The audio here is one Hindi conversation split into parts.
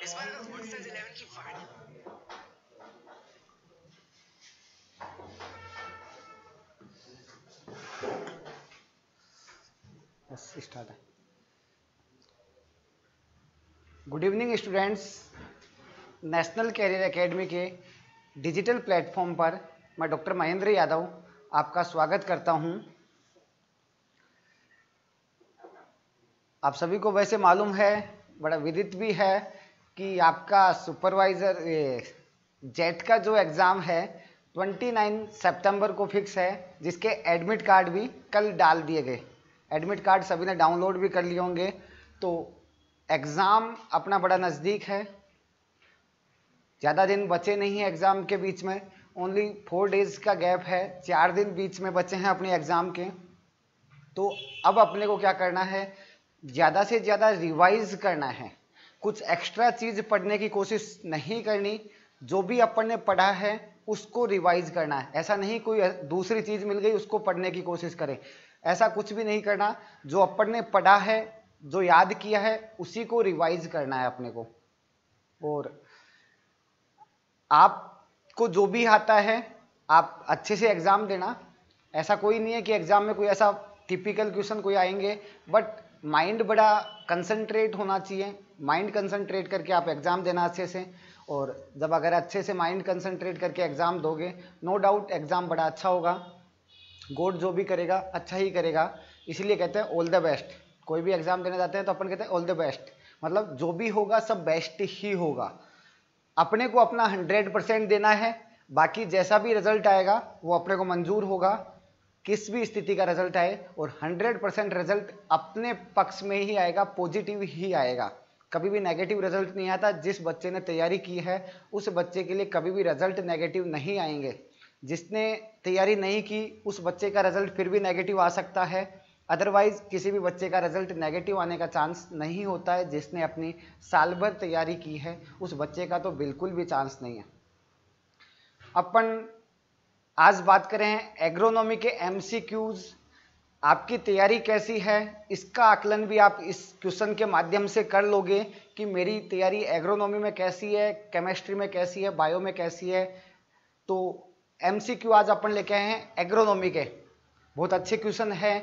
Es one of those Ocean's Eleven की part. बस start good evening students National Career Academy के डिजिटल प्लेटफॉर्म पर मैं डॉक्टर महेंद्र यादव आपका स्वागत करता हूँ। आप सभी को वैसे मालूम है, बड़ा विदित भी है कि आपका सुपरवाइज़र जेट का जो एग्ज़ाम है 29 सितंबर को फिक्स है, जिसके एडमिट कार्ड भी कल डाल दिए गए। एडमिट कार्ड सभी ने डाउनलोड भी कर लिए होंगे। तो एग्ज़ाम अपना बड़ा नज़दीक है। ज़्यादा दिन बचे नहीं हैं एग्ज़ाम के बीच में। ओनली फोर डेज़ का गैप है। चार दिन बीच में बचे हैं अपने एग्ज़ाम के। तो अब अपने को क्या करना है? ज़्यादा से ज़्यादा रिवाइज करना है। कुछ एक्स्ट्रा चीज़ पढ़ने की कोशिश नहीं करनी। जो भी अपन ने पढ़ा है, उसको रिवाइज करना है। ऐसा नहीं कोई दूसरी चीज़ मिल गई, उसको पढ़ने की कोशिश करें। ऐसा कुछ भी नहीं करना। जो अपन ने पढ़ा है, जो याद किया है, उसी को रिवाइज करना है अपने को। और आपको जो भी आता है, आप अच्छे से एग्ज़ाम देना। ऐसा कोई नहीं है कि एग्ज़ाम में कोई ऐसा टिपिकल क्वेश्चन कोई आएँगे बट माइंड बड़ा कंसंट्रेट होना चाहिए। माइंड कंसंट्रेट करके आप एग्ज़ाम देना अच्छे से, और जब अगर अच्छे से माइंड कंसंट्रेट करके एग्ज़ाम दोगे नो डाउट एग्ज़ाम बड़ा अच्छा होगा। गोड जो भी करेगा अच्छा ही करेगा। इसीलिए कहते हैं ऑल द बेस्ट कोई भी एग्ज़ाम देने जाते हैं तो अपन कहते हैं ऑल द बेस्ट मतलब जो भी होगा, सब बेस्ट ही होगा। अपने को अपना हंड्रेड परसेंट देना है। बाकी जैसा भी रिज़ल्ट आएगा, वो अपने को मंजूर होगा। किस भी स्थिति का रिज़ल्ट आए, और 100 परसेंट रिज़ल्ट अपने पक्ष में ही आएगा पॉजिटिव ही आएगा। कभी भी नेगेटिव रिज़ल्ट नहीं आता। जिस बच्चे ने तैयारी की है, उस बच्चे के लिए कभी भी रिज़ल्ट नेगेटिव नहीं आएँगे। जिसने तैयारी नहीं की, उस बच्चे का रिज़ल्ट फिर भी नेगेटिव आ सकता है। अदरवाइज़ किसी भी बच्चे का रिज़ल्ट नेगेटिव आने का चांस नहीं होता है, जिसने अपनी साल भर तैयारी की है। उस बच्चे का तो बिल्कुल भी चांस नहीं है। अपन आज बात करें एग्रोनॉमी के एमसीक्यूज आपकी तैयारी कैसी है? इसका आकलन भी आप इस क्वेश्चन के माध्यम से कर लोगे कि मेरी तैयारी एग्रोनॉमी में कैसी है केमिस्ट्री में कैसी है बायो में कैसी है। तो एमसीक्यू आज अपन लेके आए हैं एग्रोनॉमी के। बहुत अच्छे क्वेश्चन है।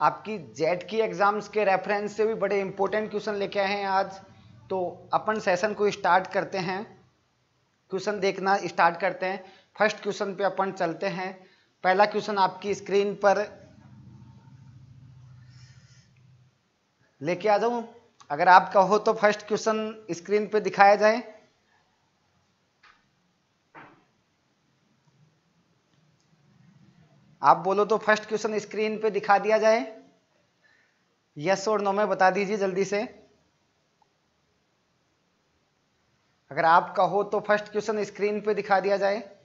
आपकी जेट की एग्ज़ाम्स के रेफरेंस से भी बड़े इंपॉर्टेंट क्वेश्चन लेके आए हैं आज। तो अपन सेशन को स्टार्ट करते हैं। क्वेश्चन देखना स्टार्ट करते हैं। फ़र्स्ट क्वेश्चन पे अपन चलते हैं। पहला क्वेश्चन आपकी स्क्रीन पर लेके आ जाऊँ? अगर आप कहो तो फ़र्स्ट क्वेश्चन स्क्रीन पे दिखाया जाए। आप बोलो तो फ़र्स्ट क्वेश्चन स्क्रीन पे दिखा दिया जाए। यस और नो में बता दीजिए जल्दी से। अगर आप कहो तो फ़र्स्ट क्वेश्चन स्क्रीन पे दिखा दिया जाए।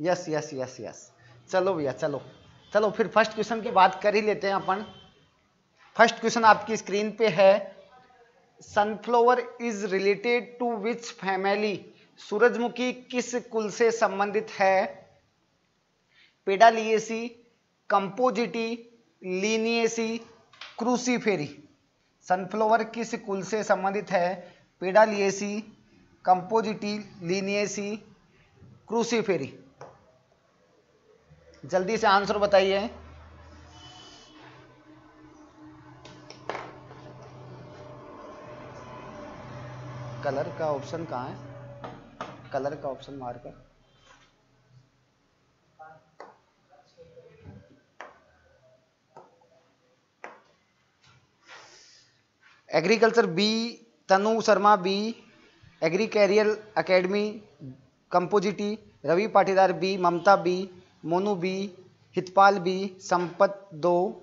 यस यस यस यस चलो भैया, चलो। चलो, फिर फ़र्स्ट क्वेश्चन की बात कर ही लेते हैं अपन। फ़र्स्ट क्वेश्चन आपकी स्क्रीन पे है। Sunflower is related to which family सूरजमुखी किस कुल से संबंधित है? पेडालिएसी कंपोजिटी लीनिएसी क्रूसीफेरी सनफ्लावर किस कुल से संबंधित है? पेडालिएसी कंपोजिटी लीनिएसी क्रूसीफेरी जल्दी से आंसर बताइए। कलर का ऑप्शन कहाँ है? कलर का ऑप्शन मार कर। Agriculture B, Tanu Sharma B Agri Career Academy, compositae, Ravi Patidar B, Mamta B Monu B, Hitpal B, Sampat दो,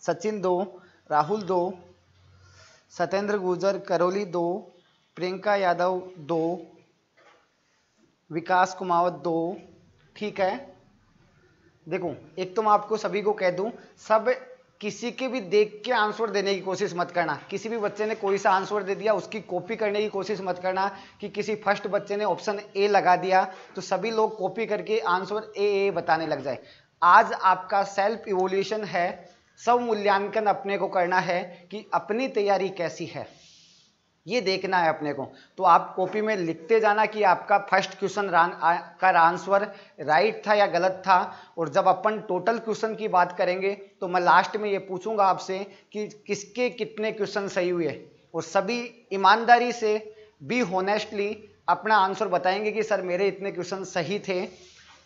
सचिन दो, राहुल दो सत्येंद्र गुर्जर करौली दो, प्रियंका यादव दो, विकास कुमावत दो, ठीक है? देखो, एक तो मैं आपको सभी को कह दूँ, सब किसी के भी देख के आंसर देने की कोशिश मत करना। किसी भी बच्चे ने कोई सा आंसर दे दिया, उसकी कॉपी करने की कोशिश मत करना कि किसी फ़र्स्ट बच्चे ने ऑप्शन ए लगा दिया तो सभी लोग कॉपी करके आंसर ए ए बताने लग जाए। आज आपका सेल्फ इवोल्यूशन है, सब मूल्यांकन अपने को करना है कि अपनी तैयारी कैसी है। ये देखना है अपने को। तो आप कॉपी में लिखते जाना कि आपका फ़र्स्ट क्वेश्चन का आंसर राइट था या गलत था, और जब अपन टोटल क्वेश्चन की बात करेंगे तो मैं लास्ट में ये पूछूँगा आपसे कि किसके कितने क्वेश्चन सही हुए। और सभी ईमानदारी से बी होनेस्टली अपना आंसर बताएँगे कि सर मेरे इतने क्वेश्चन सही थे।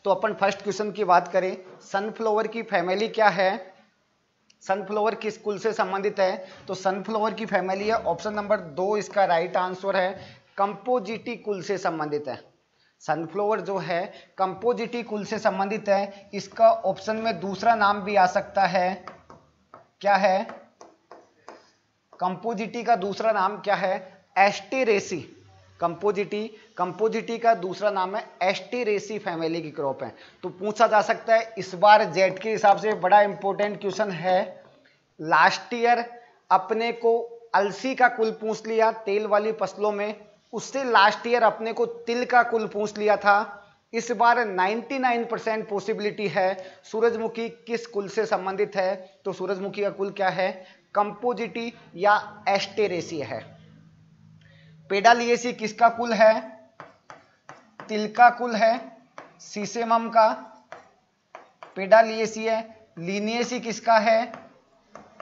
तो अपन फ़र्स्ट क्वेश्चन की बात करें सनफ्लावर की फैमिली क्या है? सनफ्लावर किस कुल से संबंधित है तो सनफ्लावर की फैमिली है। ऑप्शन नंबर दो इसका राइट आंसर है, कंपोजिटी कुल से संबंधित है। सनफ्लावर जो है, कंपोजिटी कुल से संबंधित है, इसका ऑप्शन में दूसरा नाम भी आ सकता है। क्या है? कंपोजिटी का दूसरा नाम क्या है? एस्टेरेसी। कंपोजिटी कंपोजिटी का दूसरा नाम है एस्टेरेसी फैमिली की क्रॉप है। तो पूछा जा सकता है, इस बार जेट के हिसाब से बड़ा इंपॉर्टेंट क्वेश्चन है। लास्ट ईयर अपने को अलसी का कुल पूछ लिया तेल वाली फ़सलों में। उससे लास्ट ईयर अपने को तिल का कुल पूछ लिया था। इस बार 99 परसेंट पॉसिबिलिटी है। सूरजमुखी किस कुल से संबंधित है? तो सूरजमुखी का कुल क्या है? कंपोजिटी या एस्टेरेसी है। पेडालिएसी किसका कुल है? तिल का कुल है, सीसेमम का। पेडालिएसी है, लीनियसी किसका है?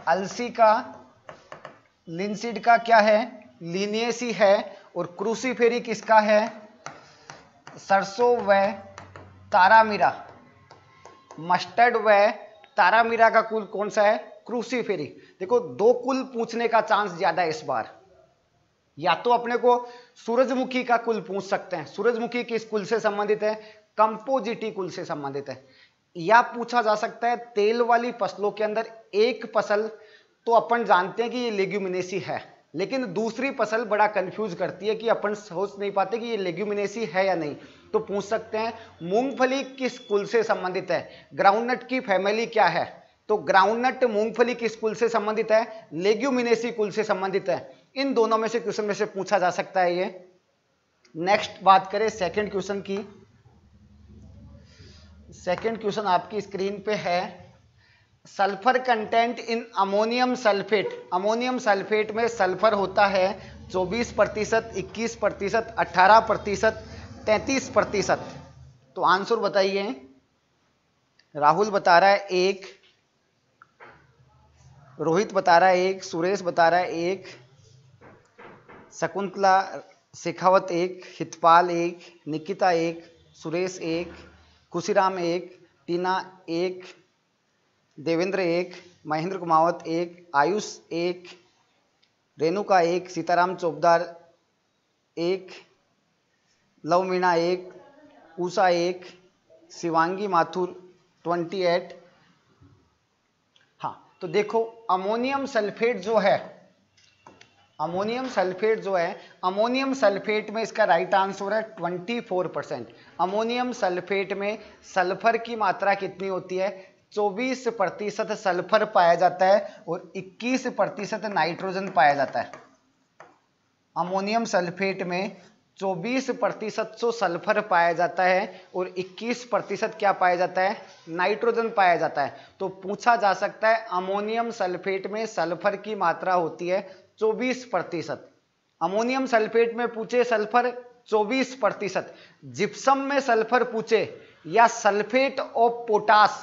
अलसी का। लिंसिड का क्या है? लीनियसी है। और क्रूसीफेरी किसका है? सरसों व तारामीरा। मस्टर्ड व तारामीरा का कुल कौन सा है? क्रूसीफेरी। देखो, दो कुल पूछने का चांस ज़्यादा है इस बार। या तो अपने को सूरजमुखी का कुल पूछ सकते हैं। सूरजमुखी किस कुल से संबंधित है? कंपोजिटी कुल से संबंधित है। या पूछा जा सकता है, तेल वाली फ़सलों के अंदर एक फ़सल तो अपन जानते हैं कि ये लेग्यूमिनेसी है। लेकिन दूसरी फ़सल बड़ा कंफ्यूज करती है कि अपन सोच नहीं पाते कि ये लेग्यूमिनेसी है या नहीं। तो पूछ सकते हैं, मूंगफली किस कुल से संबंधित है? ग्राउंडनट की फैमिली क्या है? तो ग्राउंडनट मूंगफली किस कुल से संबंधित है? लेग्यूमिनेसी कुल से संबंधित है। इन दोनों में से क्वेश्चन में से पूछा जा सकता है ये। नेक्स्ट बात करें सेकंड क्वेश्चन की। सेकंड क्वेश्चन आपकी स्क्रीन पे है। Sulphur content in ammonium sulphate ammonium sulphate में सल्फ़र होता है 24 प्रतिशत, इक्कीस प्रतिशत अट्ठारह प्रतिशत, तैतीस प्रतिशत। तो आंसर बताइए। राहुल बता रहा है एक, रोहित बता रहा है एक, सुरेश बता रहा है एक शकुंतला, शेखावत एक, हितपाल एक, निकिता एक, सुरेश एक, खुशीराम एक, टीना एक, देवेंद्र एक, महेंद्र कुमावत एक, आयुष एक, रेणुका एक, सीताराम चौबदार एक लव मीणा एक, उषा एक, शिवांगी माथुर ट्वेंटी एट। हाँ तो देखो, अमोनियम सल्फेट जो है अमोनियम सल्फेट जो है, अमोनियम सल्फेट में इसका राइट आंसर है 24 परसेंट अमोनियम सल्फेट में सल्फ़र की मात्रा कितनी होती है? 24 प्रतिशत सल्फ़र पाया जाता है और 21 प्रतिशत नाइट्रोजन पाया जाता है। अमोनियम सल्फेट में 24 प्रतिशत सो सल्फ़र पाया जाता है और 21 प्रतिशत क्या पाया जाता है? नाइट्रोजन पाया जाता है। तो पूछा जा सकता है, अमोनियम सल्फेट में सल्फ़र की मात्रा होती है 24 प्रतिशत। अमोनियम सल्फेट में पूछे सल्फ़र 24 प्रतिशत। जिप्सम में सल्फ़र पूछे या सल्फेट ऑफ़ पोटास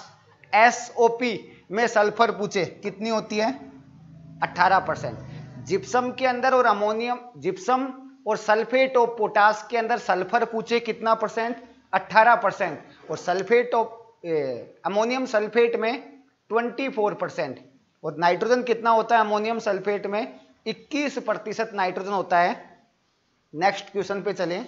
एसओपी में सल्फ़र पूछे, कितनी होती है? 18 परसेंट जिप्सम के अंदर और अमोनियम, जिप्सम और सल्फेट ऑफ़ पोटास के अंदर सल्फ़र पूछे कितना परसेंट? 18 परसेंट और सल्फेट ऑफ़ अमोनियम सल्फेट में 24 परसेंट। और नाइट्रोजन कितना होता है अमोनियम सल्फेट में? 21 प्रतिशत नाइट्रोजन होता है। नेक्स्ट क्वेश्चन पे चलें।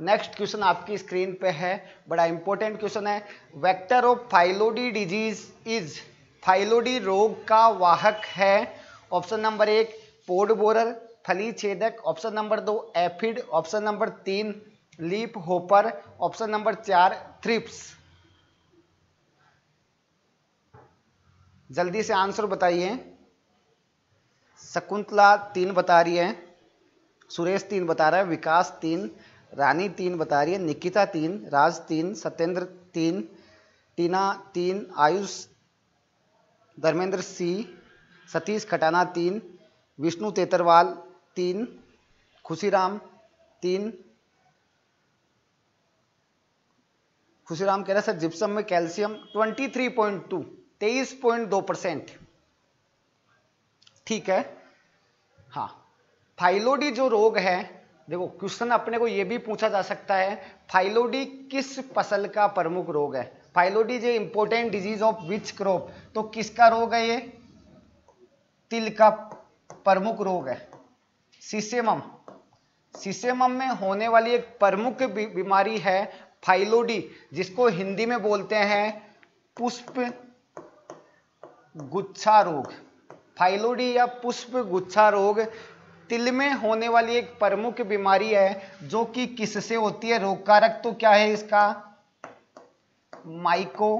नेक्स्ट क्वेश्चन आपकी स्क्रीन पे है। बड़ा इंपॉर्टेंट क्वेश्चन है। Vector of phyllody disease is, phyllody रोग का वाहक है। ऑप्शन नंबर एक, पोड बोरर, फली छेदक। ऑप्शन नंबर दो, एफिड। ऑप्शन नंबर तीन, लीप होपर। ऑप्शन नंबर चार, थ्रिप्स। जल्दी से आंसर बताइए। शकुंतला तीन बता रही है, सुरेश तीन बता रहा है, विकास तीन, रानी तीन बता रही है, निकिता तीन, राज तीन, सत्येंद्र तीन, टीना तीन, आयुष, धर्मेंद्र सी, सतीश खटाना तीन, विष्णु तेतरवाल तीन, खुशीराम तीन। खुशीराम कह रहा सर, जिप्सम में कैल्शियम 23.2 23.2 परसेंट। ठीक है? हाँ। फाइलोडी जो रोग है, देखो, क्वेश्चन अपने को यह भी पूछा जा सकता है फाइलोडी किस फ़सल का प्रमुख रोग है? फाइलोडी जो important disease of which crop तो किसका रोग है ये? तिल का प्रमुख रोग है। सीसेमम। सीसेमम में होने वाली एक प्रमुख बीमारी है फाइलोडी जिसको हिंदी में बोलते हैं पुष्प गुच्छा रोग फाइलोडी या पुष्प गुच्छा रोग तिल में होने वाली एक प्रमुख बीमारी है, जो कि किससे होती है? रोग कारक तो क्या है इसका? माइको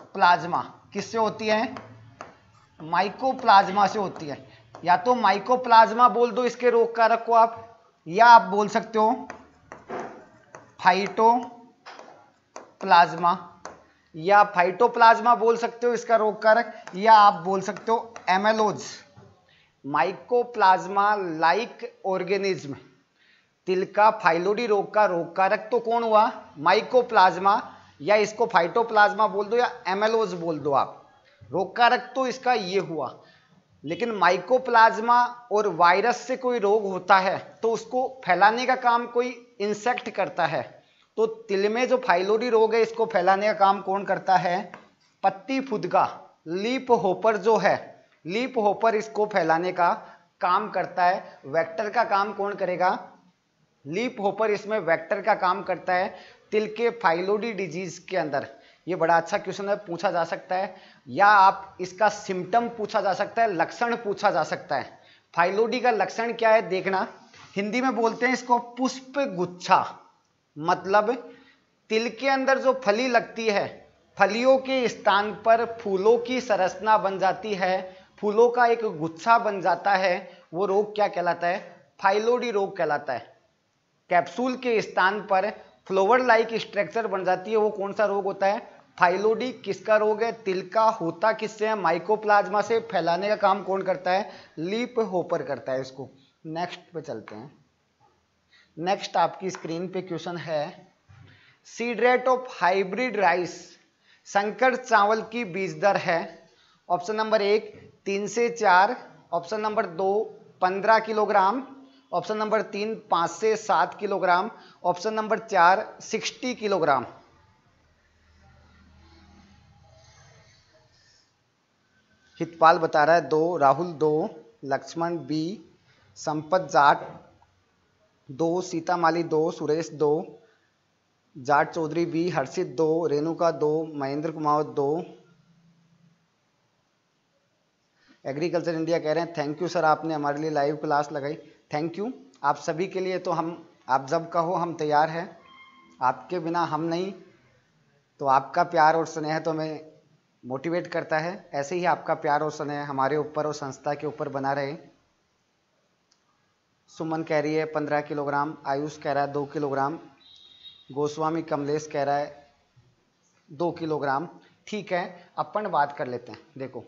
प्लाज्मा किससे होती है? माइकोप्लाज्मा से होती है। या तो माइकोप्लाज्मा बोल दो इसके रोग कारक को आप, या आप बोल सकते हो, फाइटोप्लाज्मा। या फाइटोप्लाज्मा बोल सकते हो इसका रोग कारक या आप बोल सकते हो एमेलोज माइकोप्लाज्मा लाइक ऑर्गेनिज्म तिल का फाइलोडी रोग का रोग कारक तो कौन हुआ? माइकोप्लाज्मा या इसको फाइटोप्लाज्मा बोल दो या एमेलोज बोल दो आप। रोग कारक तो इसका ये हुआ। लेकिन माइकोप्लाज्मा और वायरस से कोई रोग होता है तो उसको फैलाने का काम कोई इंसेक्ट करता है। तो तिल में जो फाइलोडी रोग है, इसको फैलाने का काम कौन करता है? पत्ती फुदका लीप होपर जो है, लीप होपर इसको फैलाने का काम करता है। वेक्टर का काम कौन करेगा? लीप होपर इसमें वेक्टर का काम करता है तिल के फाइलोडी डिज़ीज़ के अंदर। ये बड़ा अच्छा क्वेश्चन है, पूछा जा सकता है। या आप इसका सिम्टम पूछा जा सकता है, लक्षण पूछा जा सकता है। फाइलोडी का लक्षण क्या है, देखना। हिंदी में बोलते हैं इसको पुष्प गुच्छा मतलब तिल के अंदर जो फली लगती है, फलियों के स्थान पर फूलों की संरचना बन जाती है, फूलों का एक गुच्छा बन जाता है, वो रोग क्या कहलाता है? फाइलोडी रोग कहलाता है। कैप्सूल के स्थान पर फ्लोवर लाइक स्ट्रक्चर बन जाती है, वो कौन सा रोग होता है? फाइलोडी किसका रोग है? तिल का होता किससे है? माइकोप्लाज्मा से फैलाने का काम कौन करता है? लीप होपर करता है इसको। नेक्स्ट पे चलते हैं। नेक्स्ट आपकी स्क्रीन पे क्वेश्चन है। Seed rate of hybrid rice संकर चावल की बीज दर है। ऑप्शन नंबर एक, तीन से चार। ऑप्शन नंबर दो, पंद्रह किलोग्राम। ऑप्शन नंबर तीन, पाँच से सात किलोग्राम। ऑप्शन नंबर चार सिक्सटी किलोग्राम। हितपाल बता रहा है दो, राहुल दो, लक्ष्मण बी, संपत जाट दो सीता माली दो, सुरेश दो, जाट चौधरी बी, हर्षित दो, रेणुका दो, महेंद्र कुमार दो। एग्रीकल्चर इंडिया कह रहे हैं थैंक यू सर आपने हमारे लिए लाइव क्लास लगाई। थैंक यू आप सभी के लिए तो हम, आप जब कहो, हम तैयार हैं। आपके बिना हम नहीं। तो आपका प्यार और स्नेह तो हमें मोटिवेट करता है। ऐसे ही आपका प्यार और स्नेह हमारे ऊपर और संस्था के ऊपर बना रहे। सुमन कह रही है, पंद्रह किलोग्राम, आयुष कह रहा है, दो किलोग्राम, गोस्वामी कमलेश कह रहा है, दो किलोग्राम। ठीक है, अपन बात कर लेते हैं, देखो।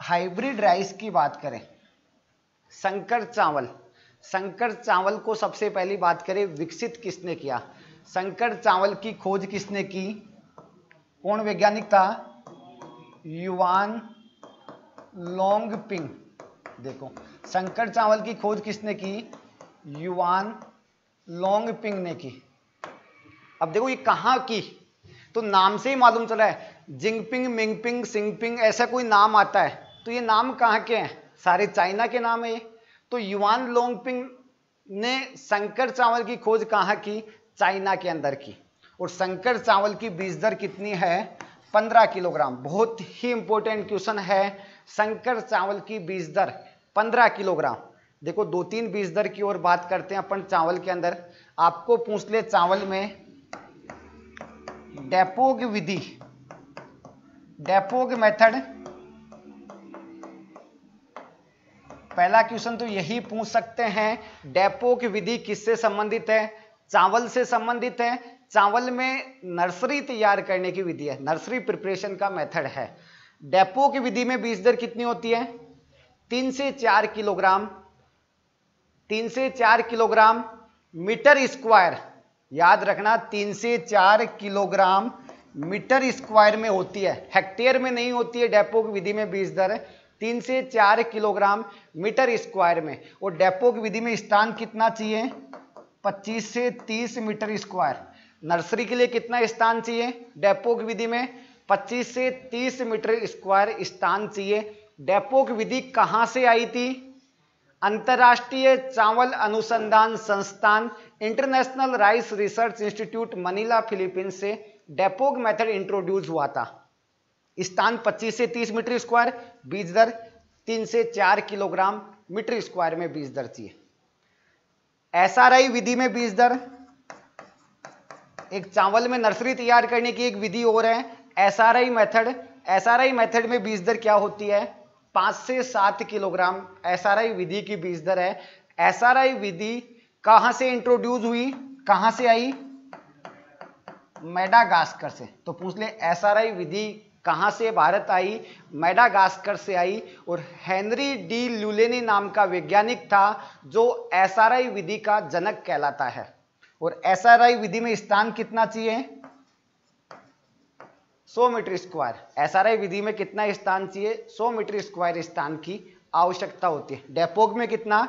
हाइब्रिड राइस की बात करें, संकर चावल संकर चावल को सबसे पहली बात करें, विकसित किसने किया? संकर चावल की खोज किसने की? कौन वैज्ञानिक था? युवान लोंग पिंग देखो संकर चावल की खोज किसने की? युवान लोंग पिंग ने की। अब देखो ये कहाँ की? तो नाम से ही मालूम चला है। जिंगपिंग, मिंगपिंग, सिंगपिंग, ऐसा कोई नाम आता है। तो ये नाम कहाँ के हैं? सारे चाइना के नाम है ये। तो युवान लोंगपिंग ने संकर चावल की खोज कहाँ की? चाइना के अंदर की। और संकर चावल की बीज दर कितनी है? 15 किलोग्राम। बहुत ही इंपॉर्टेंट क्वेश्चन है। संकर चावल की बीज दर। पंद्रह किलोग्राम। देखो, दो तीन बीज दर की ओर बात करते हैं अपन चावल के अंदर। आपको पूछ ले चावल में डेपोग विधि। डेपोग मेथड। पहला क्वेश्चन तो यही पूछ सकते हैं, डेपोग विधि किससे संबंधित है? चावल से संबंधित है। चावल में नर्सरी तैयार करने की विधि है। नर्सरी प्रिपरेशन का मेथड है। डेपो की विधि में बीज दर कितनी होती है? तीन से चार किलोग्राम, तीन से चार किलोग्राम मीटर स्क्वायर। याद रखना, तीन से चार किलोग्राम मीटर स्क्वायर में होती है। हेक्टेयर में नहीं होती है डेपो की विधि में बीज दर तीन से चार किलोग्राम मीटर स्क्वायर में। और डेपो की विधि में स्थान कितना चाहिए? 25 से 30 मीटर स्क्वायर। नर्सरी के लिए कितना स्थान चाहिए? डेपो की विधि में 25 से 30 मीटर स्क्वायर स्थान चाहिए। डेपो की विधि कहाँ से आई थी? अंतर्राष्ट्रीय चावल अनुसंधान संस्थान International Rice Research Institute Manila, Philippines से डेपोग मेथड इंट्रोड्यूस हुआ था। स्थान 25 से 30 मीटर स्क्वायर, बीज दर 3 से 4 किलोग्राम मीटर स्क्वायर में बीज दर चाहिए। एसआरआई विधि में बीज दर, एक चावल में नर्सरी तैयार करने की एक विधि और है, एसआरआई मेथड। एसआरआई मेथड में बीज दर क्या होती है? पाँच से सात किलोग्राम एसआरआई विधि की बीज दर है। एसआरआई विधि कहाँ से इंट्रोड्यूस हुई? कहाँ से आई? मेडागास्कर से। तो पूछ ले एसआरआई विधि कहाँ से भारत आई? मेडागास्कर से आई और हेनरी डी लुलेनी नाम का वैज्ञानिक था जो एसआरआई विधि का जनक कहलाता है। और एसआरआई विधि में स्थान कितना चाहिए? 100 मीटर स्क्वायर। एसआरआई विधि में कितना स्थान चाहिए? 100 मीटर स्क्वायर स्थान की आवश्यकता होती है। डेपोग में कितना?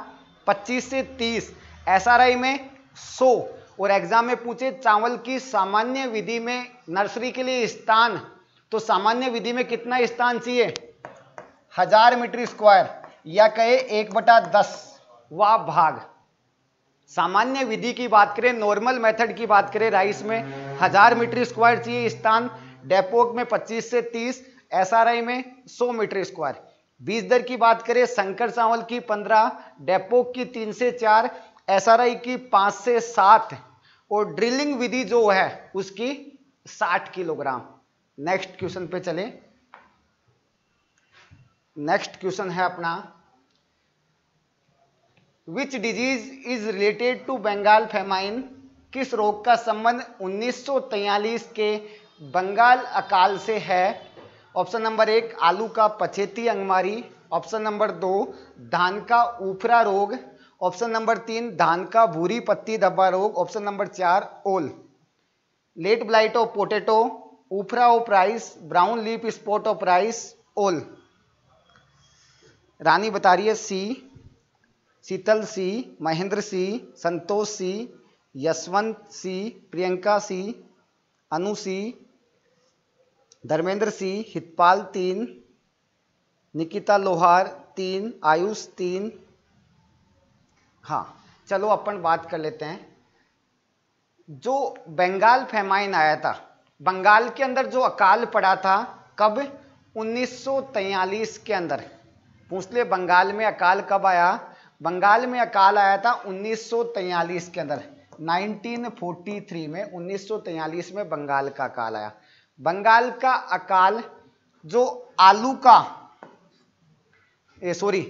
25 से 30 एसआरआई में 100 और एग्ज़ाम में पूछे, चावल की सामान्य विधि में नर्सरी के लिए स्थान। तो सामान्य विधि में कितना स्थान चाहिए? हज़ार मीटर स्क्वायर। या कहे, एक बटा दस। व भाग। सामान्य विधि की बात करें, नॉर्मल मेथड की बात करें, राइस में हज़ार मीटर स्क्वायर चाहिए स्थान। डेपोक में 25 से 30 एसआरआई में 100 मीटर स्क्वायर। बीज दर की बात करें शंकर चावल की 15 डेपोक की 3 से 4 एसआरआई की 5 से 7 और ड्रिलिंग विधि जो है, उसकी 60 किलोग्राम। नेक्स्ट क्वेश्चन पे चले। नेक्स्ट क्वेश्चन है अपना, which disease is related to Bengal famine? किस रोग का संबंध 1943 के बंगाल अकाल से है। ऑप्शन नंबर एक, आलू का पछेती अंगमारी। ऑप्शन नंबर दो, धान का ऊफरा रोग। ऑप्शन नंबर तीन, धान का भूरी पत्ती धब्बा रोग। ऑप्शन नंबर चार, all. Late blight of potato, ufra of rice, brown leaf spot of rice, all. Rani बता रही है सी, शीतल सी, महेंद्र सी, संतोष सी, यशवंत सी, प्रियंका सी, अनु सी धर्मेंद्र सिंह, हितपाल तीन, निकिता लोहार तीन, आयुष तीन। हाँ चलो अपन बात कर लेते हैं। जो बंगाल फेमाइन आया था, बंगाल के अंदर जो अकाल पड़ा था, कब? 1943 के अंदर। पूछ ले, बंगाल में अकाल कब आया? बंगाल में अकाल आया था 1943 के अंदर। 1943 में 1943 में बंगाल का अकाल आया। बंगाल का अकाल, जो आलू का सॉरी